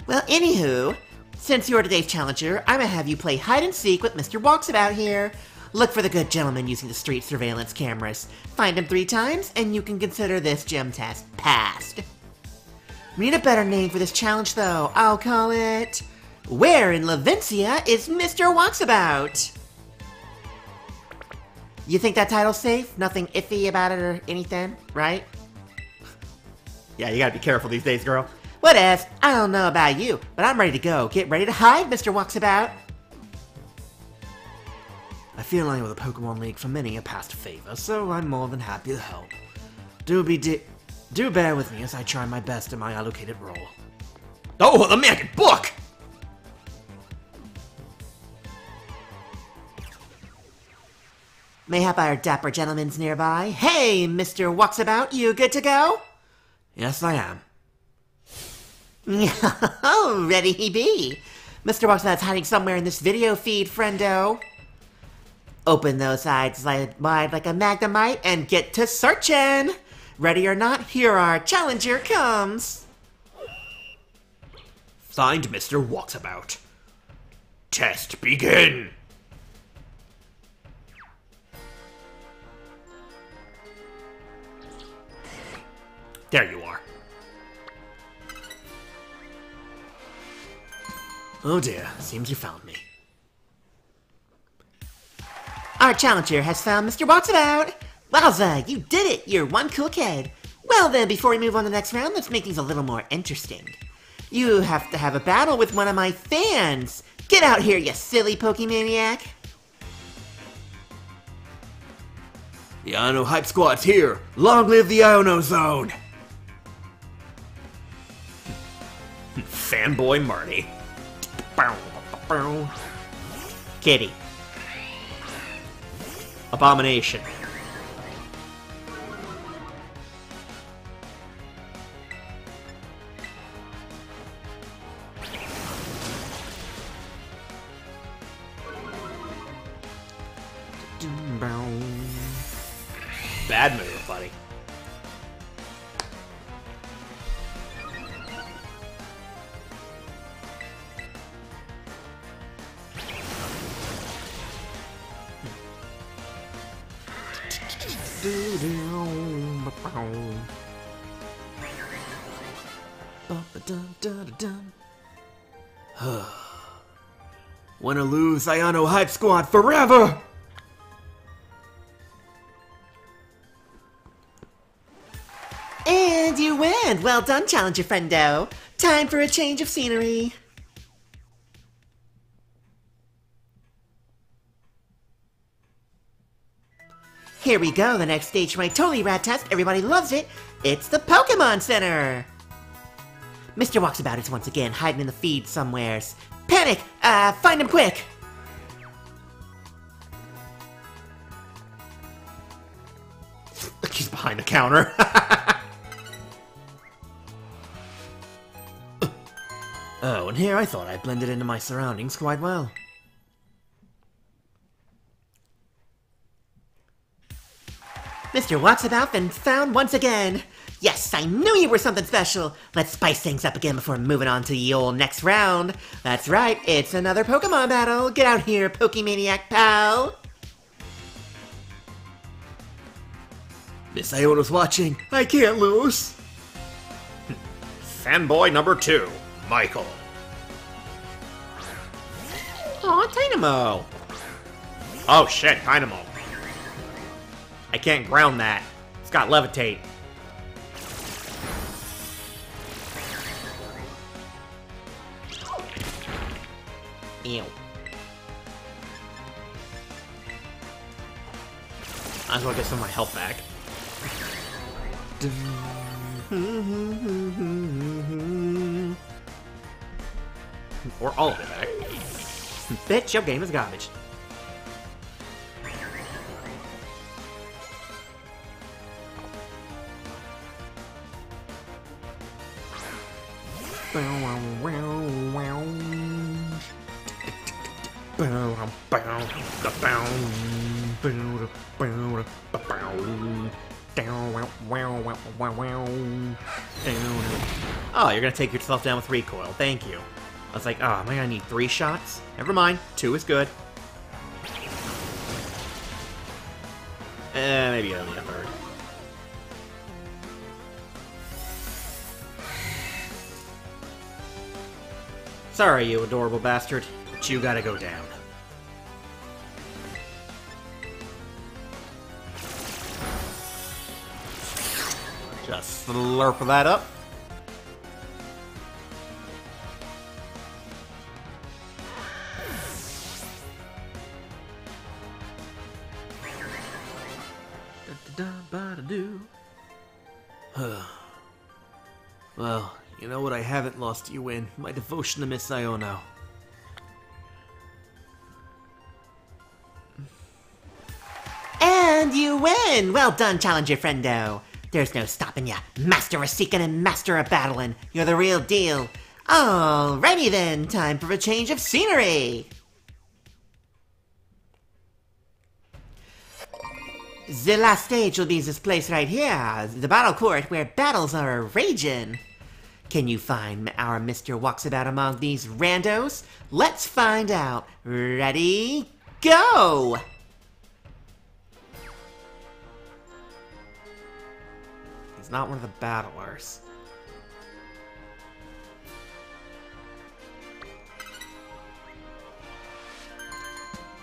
well, anywho, since you're today's challenger, I'm gonna have you play hide and seek with Mr. Walksabout here. Look for the good gentleman using the street surveillance cameras. Find him three times, and you can consider this gym test passed. We need a better name for this challenge, though. I'll call it... Where in Levincia is Mr. Walksabout? You think that title's safe? Nothing iffy about it or anything, right? [laughs] yeah, you gotta be careful these days, girl. What if? I don't know about you, but I'm ready to go. Get ready to hide, Mr. Walksabout. I feel like with the Pokemon League for many a past favor, so I'm more than happy to help. Do be di- do bear with me as I try my best in my allocated role. Oh, the magic book! Mayhap our dapper gentlemen's nearby. Hey, Mr. Walksabout, you good to go? Yes, I am. [laughs] oh, ready he be. Mr. Walksabout's hiding somewhere in this video feed, friendo. Open those eyes wide like a magnemite and get to searching! Ready or not, here our challenger comes! Find Mr. Walksabout. Test begin! There you are. Oh dear, seems you found me. Our challenger has found Mr. Walksabout! Wowza, you did it! You're one cool kid! Well then, before we move on to the next round, let's make things a little more interesting. You have to have a battle with one of my fans. Get out here, you silly Pokemaniac. The Iono Hype Squad's here! Long live the Iono Zone! [laughs] Fanboy Marty. Kitty. Abomination. Lose Hype Squad forever! And you win! Well done, Challenger Friendo. Time for a change of scenery. Here we go, the next stage for my Totally Rad test. Everybody loves it. It's the Pokemon Center. Mr. Walksabout is once again hiding in the feed somewheres. Panic! Uh, find him quick! Counter. [laughs] oh, and here I thought I blended into my surroundings quite well. Mr. Walksabout been found once again. Yes, I knew you were something special. Let's spice things up again before moving on to the old next round. That's right, it's another Pokemon battle. Get out here, Pokemaniac pal. Miss Iono's watching. I can't lose. Fanboy number two, Michael. Aw, Tynamo. Oh shit, Tynamo. I can't ground that. It's got levitate. Ew. Might as well get some of my health back. Or all of it back. Bitch, your game is garbage. Oh, you're gonna take yourself down with recoil. Thank you. I was like, oh, am I gonna need three shots? Never mind. Two is good. Eh, maybe only a third. Sorry, you adorable bastard, but you gotta go down. Just slurp that up. [sighs] well, you know what I haven't lost you in? My devotion to Miss Iono. And you win! Well done, Challenger Friendo. There's no stopping ya. Master of seeking and master of battling. You're the real deal. Alrighty then, time for a change of scenery. The last stage will be this place right here, the battle court where battles are raging. Can you find our Mr. Walksabout among these randos? Let's find out. Ready, go! It's not one of the battlers.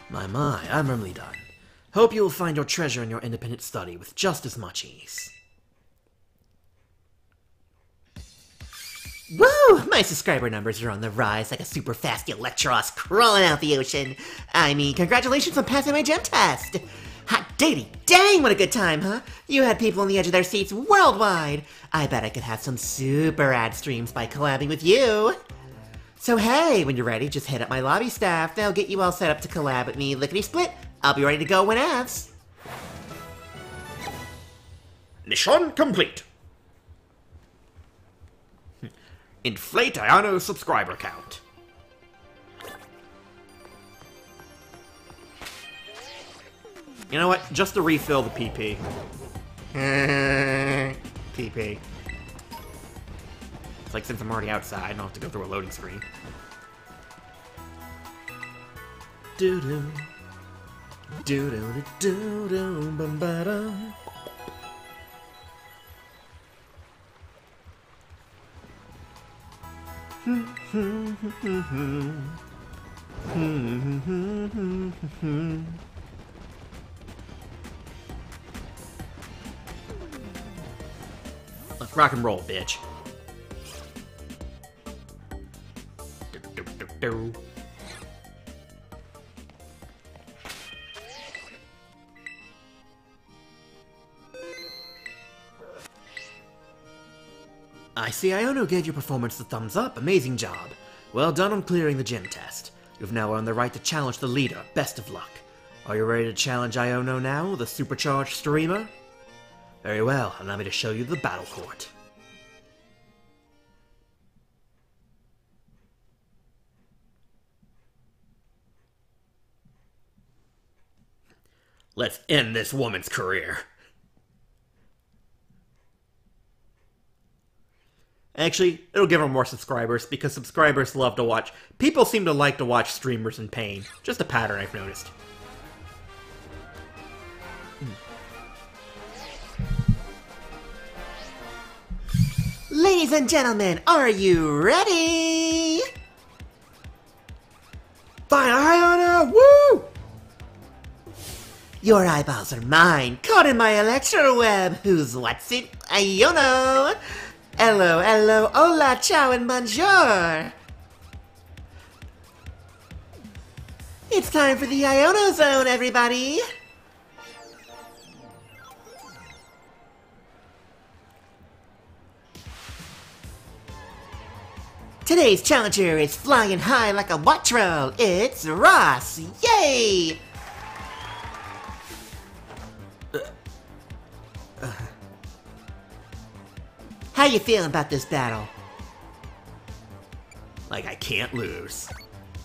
My, my, I'm Remley Dunn. Hope you will find your treasure in your independent study with just as much ease. Woo! My subscriber numbers are on the rise like a super fast Eelektross crawling out the ocean. I mean, congratulations on passing my gym test! Hot diggity, dang, what a good time, huh? You had people on the edge of their seats worldwide. I bet I could have some super ad streams by collabing with you. So hey, when you're ready, just hit up my lobby staff. They'll get you all set up to collab with me lickety split. I'll be ready to go when ads. Mission complete. Hmm. Inflate Iono subscriber count. You know what? Just to refill the PP. PP. [laughs] It's like since I'm already outside, I don't have to go through a loading screen. Doo doo. Doo doo doo doo bum ba da. Let's [laughs] rock and roll, bitch. I see Iono gave your performance the thumbs up. Amazing job. Well done on clearing the gym test. You've now earned the right to challenge the leader. Best of luck. Are you ready to challenge Iono now, the supercharged streamer? Very well, allow me to show you the battle court. Let's end this woman's career. Actually, it'll give her more subscribers because subscribers love to watch. People seem to like to watch streamers in pain. Just a pattern I've noticed. Ladies and gentlemen, are you ready? Fine, Iona! Woo! Your eyeballs are mine, caught in my electro web. Who's what's it? Iono! Hello, hello, hola, ciao, and bonjour! It's time for the Iono Zone, everybody! Today's challenger is flying high like a Wattrel. It's Ross! Yay! How you feeling about this battle? Like I can't lose.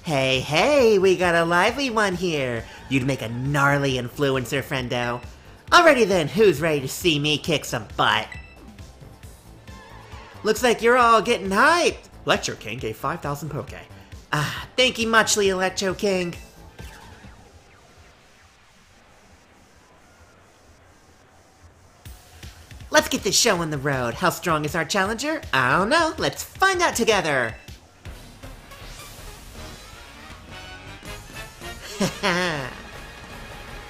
Hey, hey, we got a lively one here. You'd make a gnarly influencer, friendo. Alrighty then, who's ready to see me kick some butt? Looks like you're all getting hyped. Electro King gave 5,000 Poke. Ah, thank you muchly, Electro King. Let's get this show on the road. How strong is our challenger? I don't know. Let's find out together. [laughs]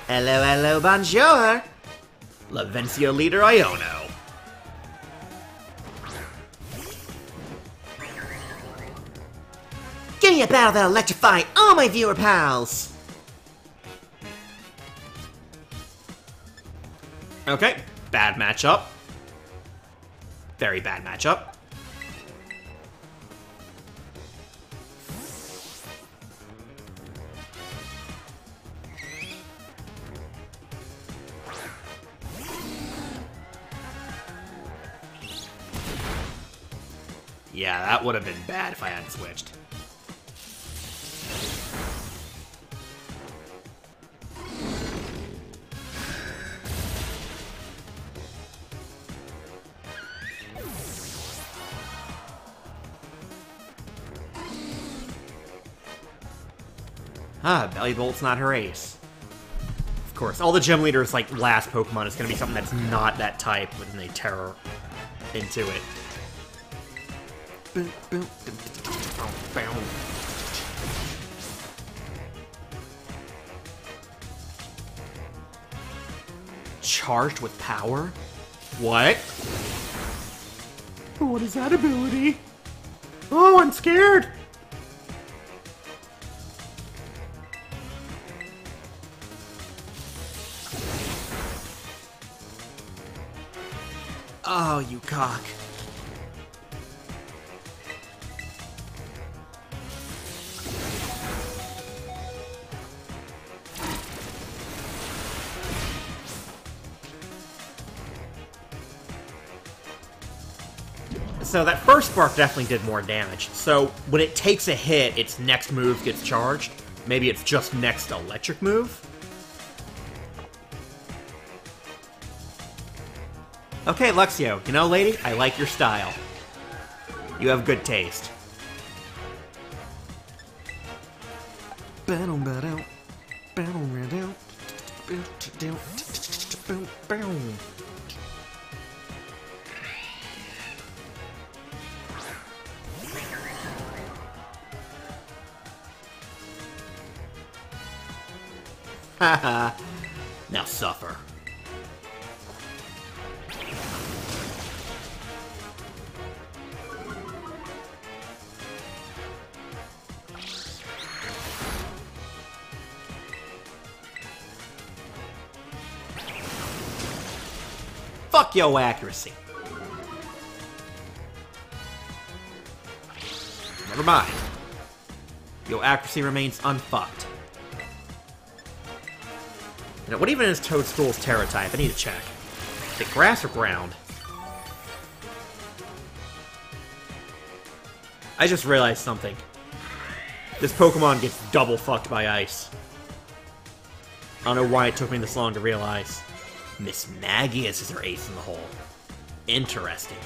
hello, hello, bonjour. Levincia leader Iono. A battle that'll electrify all my viewer pals. Okay, bad matchup. Very bad matchup. Yeah, that would have been bad if I hadn't switched. Ah, Bellibolt's not her ace. Of course, all the gym leaders, like, last Pokemon is going to be something that's not that type when they Tera into it. Charged with power? What? What is that ability? Oh, I'm scared! Oh, you cock. So that first spark definitely did more damage. So when it takes a hit, its next move gets charged. Maybe it's just next electric move? Okay, Luxio, you know, lady, I like your style. You have good taste. Battle, battle, battle, battle, battle, battle. Haha. now suffer. Fuck yo accuracy. Never mind. Yo accuracy remains unfucked. Know, what even is Toedscool's Tera type? I need to check. Is it grass or ground? I just realized something. This Pokemon gets double fucked by ice. I don't know why it took me this long to realize. Miss Magius is her ace in the hole. Interesting.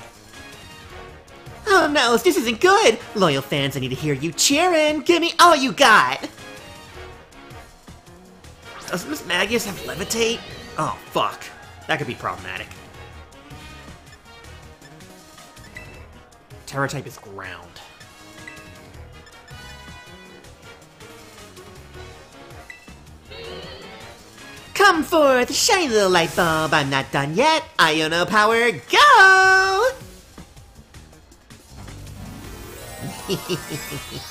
Oh no, this isn't good! Loyal fans, I need to hear you cheering! Give me all you got! Does Mismagius have Levitate? Oh, fuck. That could be problematic. Tera type is ground. Come forth, shiny little light bulb, I'm not done yet! Iono power, go! [laughs]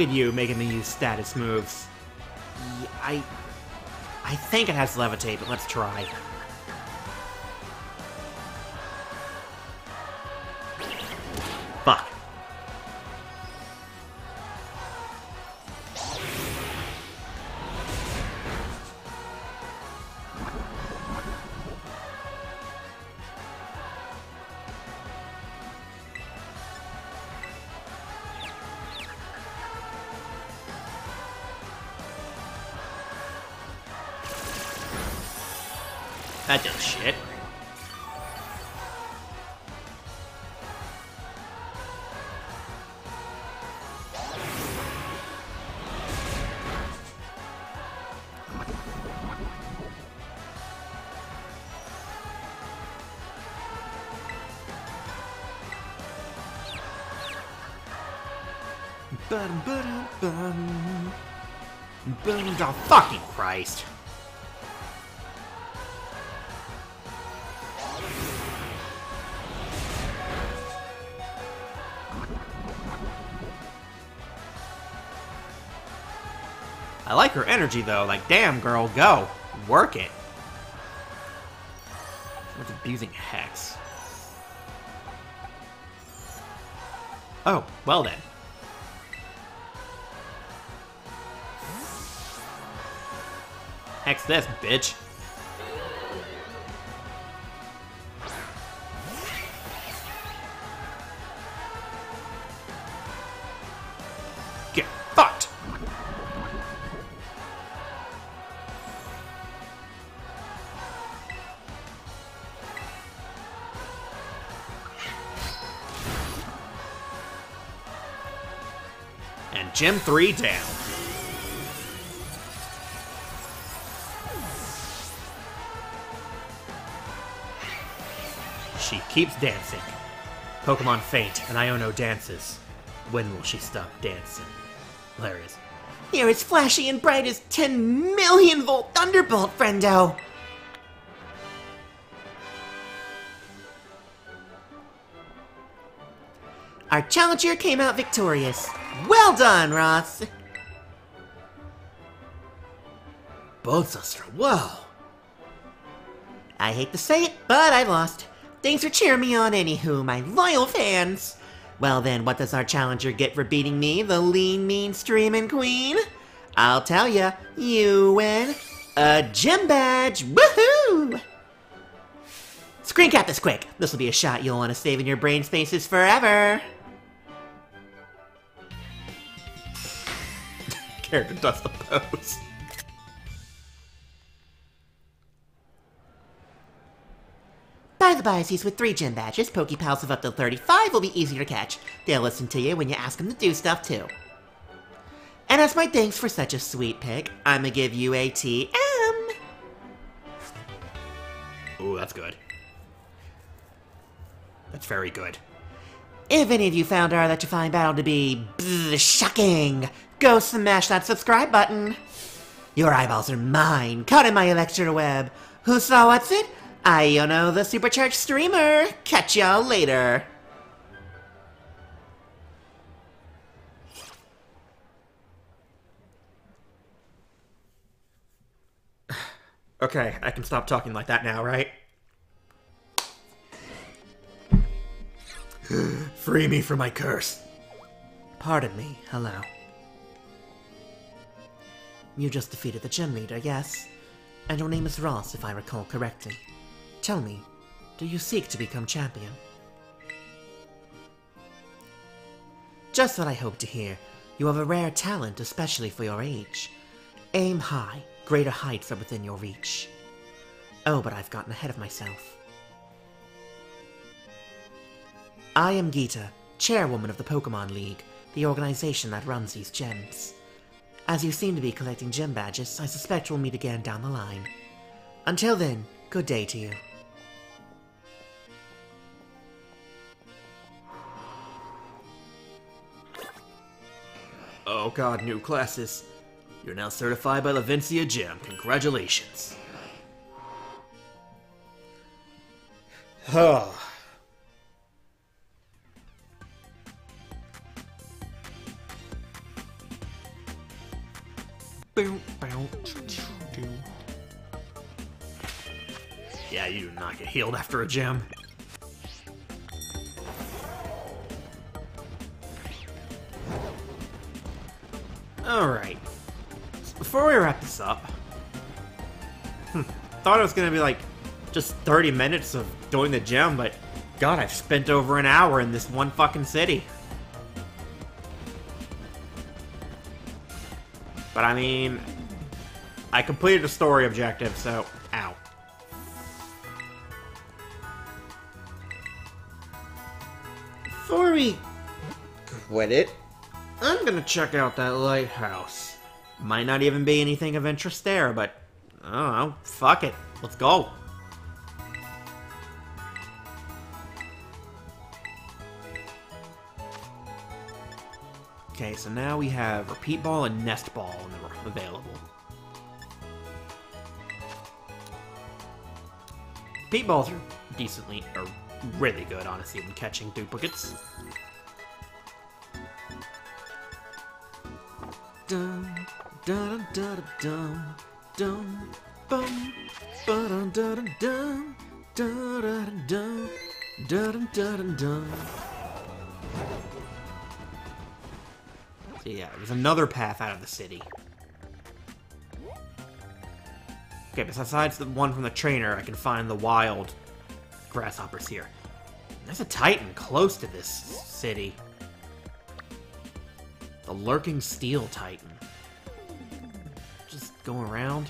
Look at you making use status moves. I... I think it has Levitate, but let's try. Bum, bum. Bum, Oh, fucking Christ. I like her energy though. Like, damn, girl, go. Work it. What's abusing Hex? Oh, well then. this, bitch. Get fucked! And Gym 3 down. Keeps dancing. Pokemon faint and Iono dances. When will she stop dancing? Hilarious. You're as flashy and bright as 10 million volt Thunderbolt, friendo! Our challenger came out victorious. Well done, Ross! Boltzastra, whoa! I hate to say it, but I lost. Thanks for cheering me on anywho, my loyal fans! Well then, what does our challenger get for beating me, the lean, mean, streaming queen? I'll tell ya, you win a gym badge! Woohoo! Screen cap this quick. This will be a shot you'll want to save in your brain spaces forever. [laughs] Character does the pose. The biases with three gym badges, Pokepals of up to 35 will be easier to catch. They'll listen to you when you ask them to do stuff too. And as my thanks for such a sweet pick, I'ma give you a TM. Ooh, that's good. That's very good. If any of you found our that you find battle to be shocking, go smash that subscribe button. Your eyeballs are mine, caught in my electro web. Who saw what's it? Iono the supercharged streamer. Catch y'all later. [sighs] Okay, I can stop talking like that now, right? [gasps] Free me from my curse. Pardon me, hello. You just defeated the gym leader, yes? And your name is Ross, if I recall correctly. Tell me, do you seek to become champion? Just what I hoped to hear. You have a rare talent, especially for your age. Aim high, greater heights are within your reach. Oh, but I've gotten ahead of myself. I am Geeta, chairwoman of the Pokemon League, the organization that runs these gyms. As you seem to be collecting gym badges, I suspect we'll meet again down the line. Until then, good day to you. Oh god, new classes. You're now certified by Levincia Gym. Congratulations. Oh. Yeah, you do not get healed after a gym. Alright. Before we wrap this up, hmm, thought it was gonna be like just 30 minutes of doing the gym, but god, I've spent over an hour in this one fucking city. But I mean, I completed a story objective, so ow. Before we quit it, I'm gonna check out that lighthouse. Might not even be anything of interest there, but I don't know. Fuck it. Let's go. Okay, so now we have Repeat Ball and Nest Ball available. Repeat Balls are decently, are really good, honestly, when catching duplicates. Dun, dun, dun, dun, dun, bum, dun, dun, dun, dun, dun, dun, dun, dun. So yeah, there's another path out of the city. Okay, besides the one from the trainer, I can find the wild grasshoppers here. There's a titan close to this city. The Lurking Steel Titan. Just going around,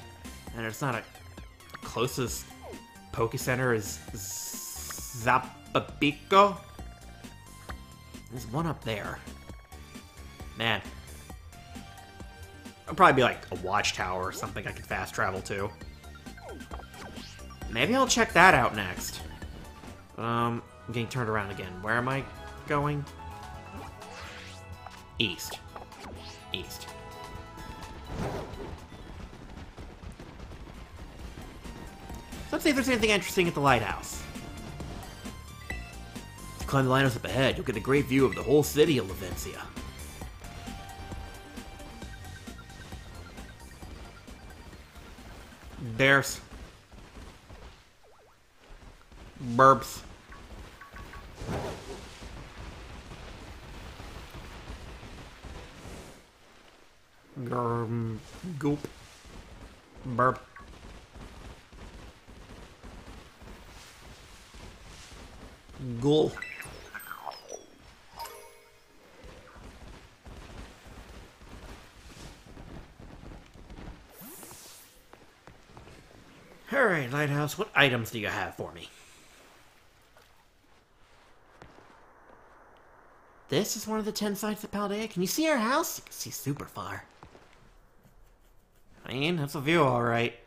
and it's not a closest Poke Center is Zapapico. There's one up there. Man, It'll probably be like a watchtower or something I can fast travel to. Maybe I'll check that out next. Um, I'm getting turned around again. Where am I going? East. East. Let's see if there's anything interesting at the lighthouse. If you climb the lighthouse up ahead, you'll get a great view of the whole city of Levincia. Bears. Burps. Gurm. Goop. Burp. Ghoul. Alright, Lighthouse, what items do you have for me? This is one of the ten sites of Paldea. Can you see our house? You can see super far. Mean, that's a view, alright.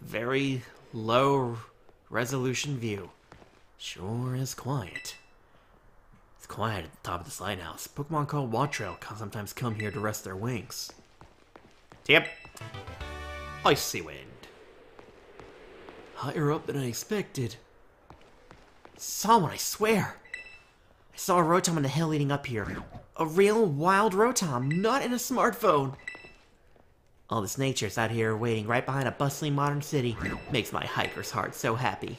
Very low resolution view. Sure is quiet. It's quiet at the top of this lighthouse. Pokemon called Wattrel can sometimes come here to rest their wings. Yep. Icy Wind. Higher up than I expected. Saw one, I swear. I saw a Rotom on the hill leading up here. A real wild Rotom, not in a smartphone. All this nature's out here waiting right behind a bustling modern city makes my hiker's heart so happy.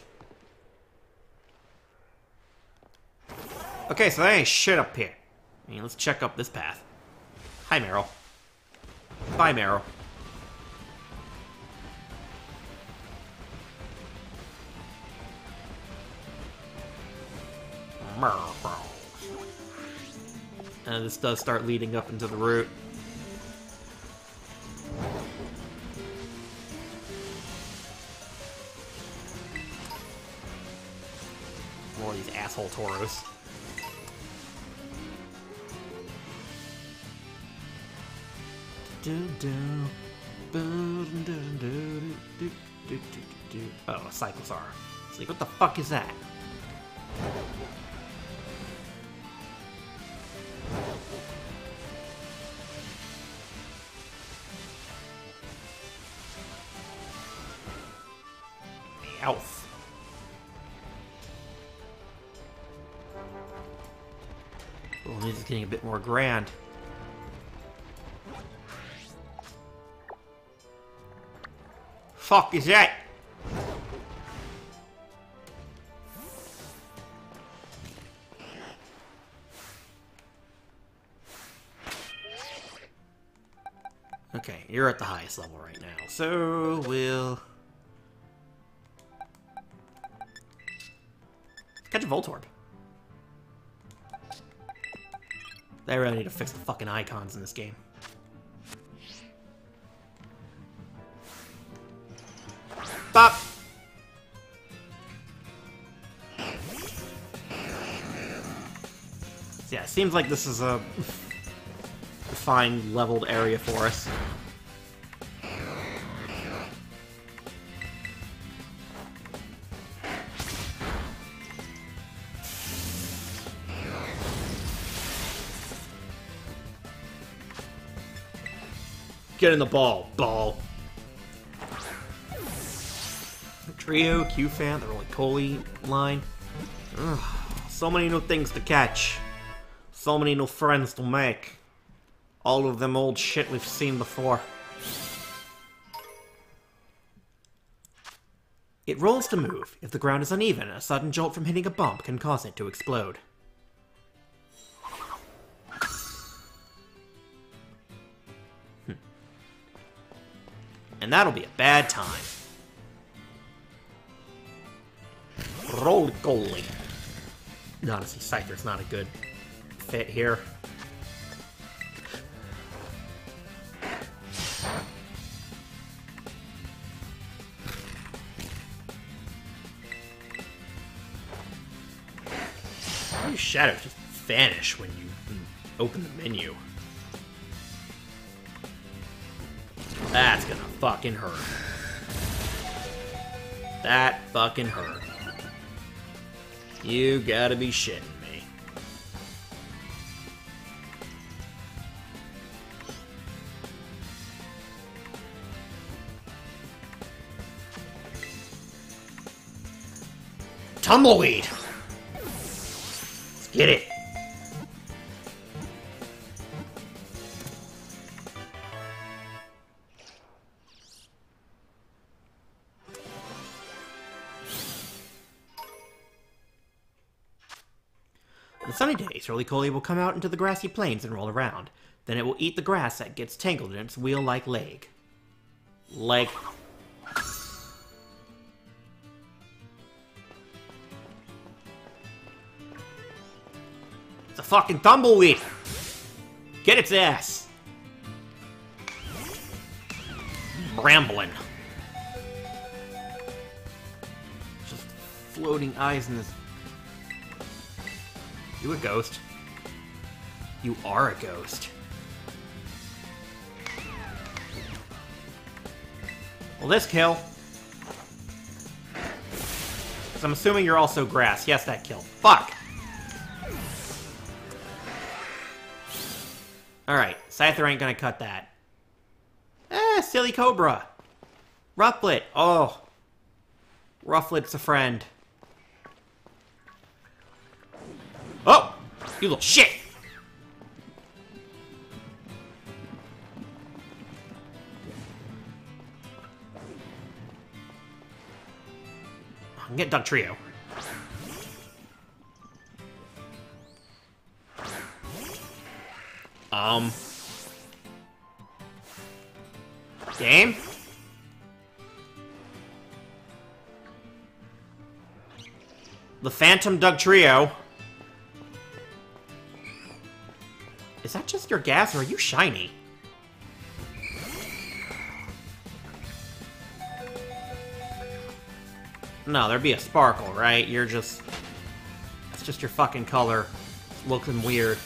Okay, so there ain't shit up here. I mean, let's check up this path. Hi, Meryl. Bye, Meryl. And uh, this does start leading up into the route. These asshole Tauros. Oh, a Cyclizar. It's like, what the fuck is that? Grand. Fuck is that? Okay, you're at the highest level right now, so we'll... Catch a Voltorb. They really need to fix the fucking icons in this game. Stop! Yeah, it seems like this is a fine leveled area for us. Get in the ball, ball. Trio, Cufant, the Rolycoly line. Ugh, so many new things to catch. So many new friends to make. All of them old shit we've seen before. It rolls to move. If the ground is uneven, a sudden jolt from hitting a bump can cause it to explode. And that'll be a bad time. Rolycoly. Honestly, Scyther's not a good fit here. Shadows just vanish when you open the menu. Fucking hurt. That fucking hurt. You gotta be shitting me. Tumbleweed! Let's get it. Days, Roly-Poly will come out into the grassy plains and roll around. Then it will eat the grass that gets tangled in its wheel-like leg. Leg. It's a fucking tumbleweed! Get its ass! Bramblin. Just floating eyes in this you a ghost? You are a ghost. Well, this kill. Because I'm assuming you're also grass. Yes, that kill. Fuck! Alright, Scyther ain't gonna cut that. Eh, Silicobra. Rufflet. Oh. Rufflet's a friend. Oh! You little shit! Get Dugtrio. Um. Game? The Phantom Dugtrio. Is your gas, or are you shiny? No, there'd be a sparkle, right? You're just... It's just your fucking color. looking weird.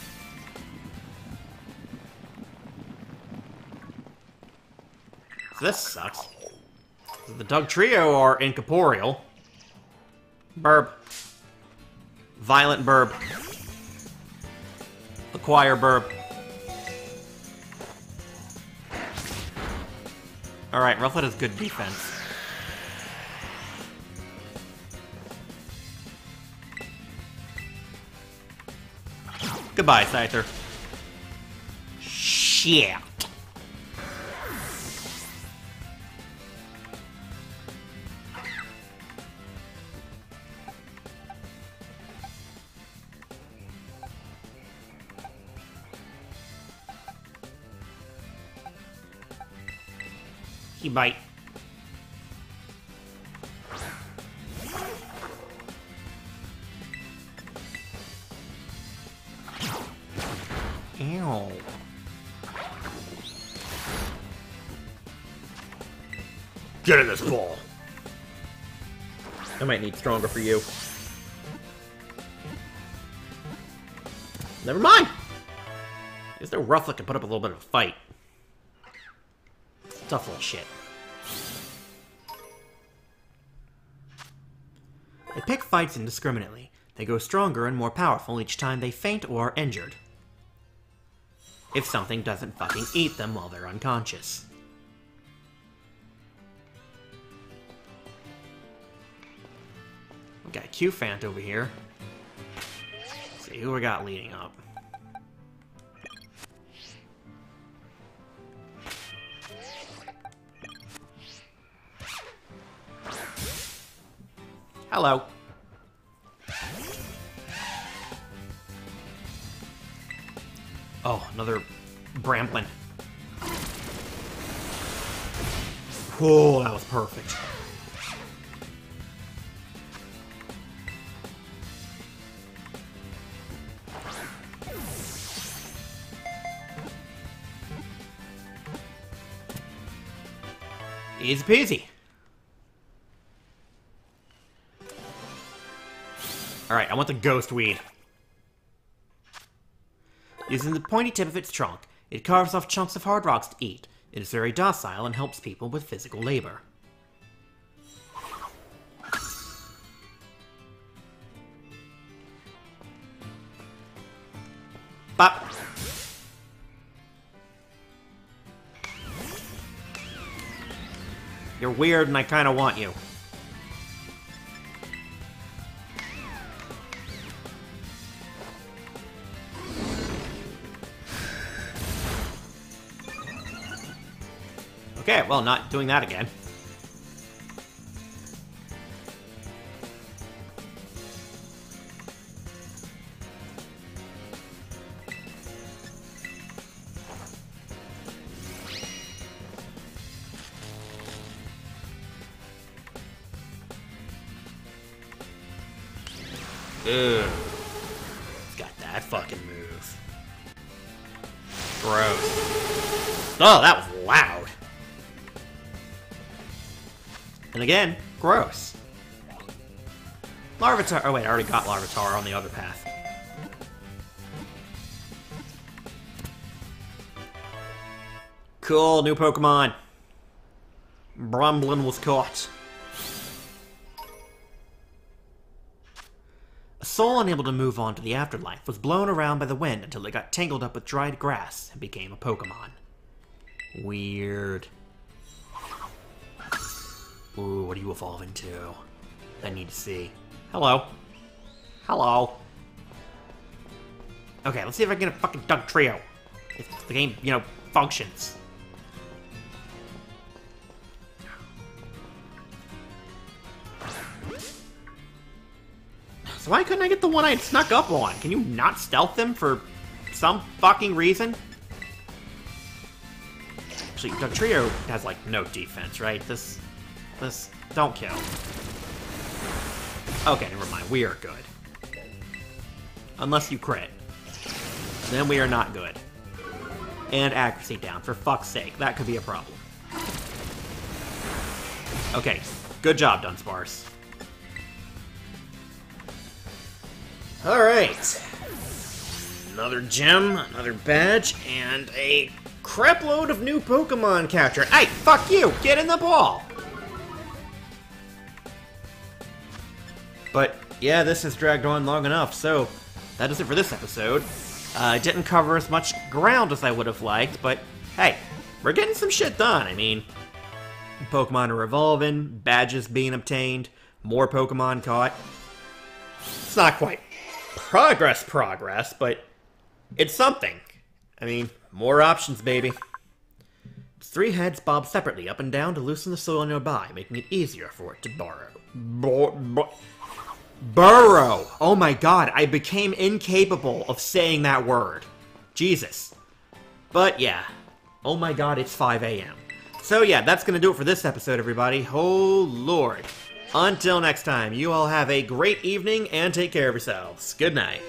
This sucks. The Dugtrio are incorporeal. Burb. Violent burb. Acquire burb. Alright, Rufflet has good defense. Goodbye, Scyther. Shit. Bite. Ew. Get in this ball. I might need stronger for you. Never mind. Is there Rufflet can put up a little bit of a fight? Tough little shit. Fights indiscriminately. They grow stronger and more powerful each time they faint or are injured. If something doesn't fucking eat them while they're unconscious. We got Cufant over here. Let's see who we got leading up. Hello. Oh, another Bramblin. Oh, that was perfect. Easy peasy. Alright, I want the ghost weed. Using the pointy tip of its trunk, it carves off chunks of hard rocks to eat. It is very docile and helps people with physical labor. Bop. You're weird and I kinda want you. Okay, well, not doing that again. Ugh. Got that fucking move. Gross. Oh, that was And again, gross. Larvitar. Oh, wait, I already got Larvitar on the other path. Cool, new Pokemon. Bramblin was caught. A soul unable to move on to the afterlife was blown around by the wind until it got tangled up with dried grass and became a Pokemon. Weird. Ooh, what do you evolve into? I need to see. Hello. Hello. Okay, let's see if I can get a fucking Dugtrio. If the game, you know, functions. So why couldn't I get the one I had snuck up on? Can you not stealth them for some fucking reason? Actually, Dugtrio has, like, no defense, right? This... This... Don't kill. Okay, never mind. We are good. Unless you crit. Then we are not good. And accuracy down, for fuck's sake. That could be a problem. Okay, good job, Dunsparce. Alright. Another gem, another badge, and a crapload of new Pokemon capture. Hey, fuck you! Get in the ball! But, yeah, this has dragged on long enough, so that is it for this episode. Uh, I didn't cover as much ground as I would have liked, but hey, we're getting some shit done. I mean, Pokemon are evolving, badges being obtained, more Pokemon caught. It's not quite progress progress, but it's something. I mean, more options, baby. Three heads bob separately up and down to loosen the soil nearby, making it easier for it to burrow. Bur bur burrow! Oh my god, I became incapable of saying that word. Jesus. But yeah. Oh my god, it's 5 a.m. So yeah, that's gonna do it for this episode, everybody. Oh lord. Until next time, you all have a great evening and take care of yourselves. Good night.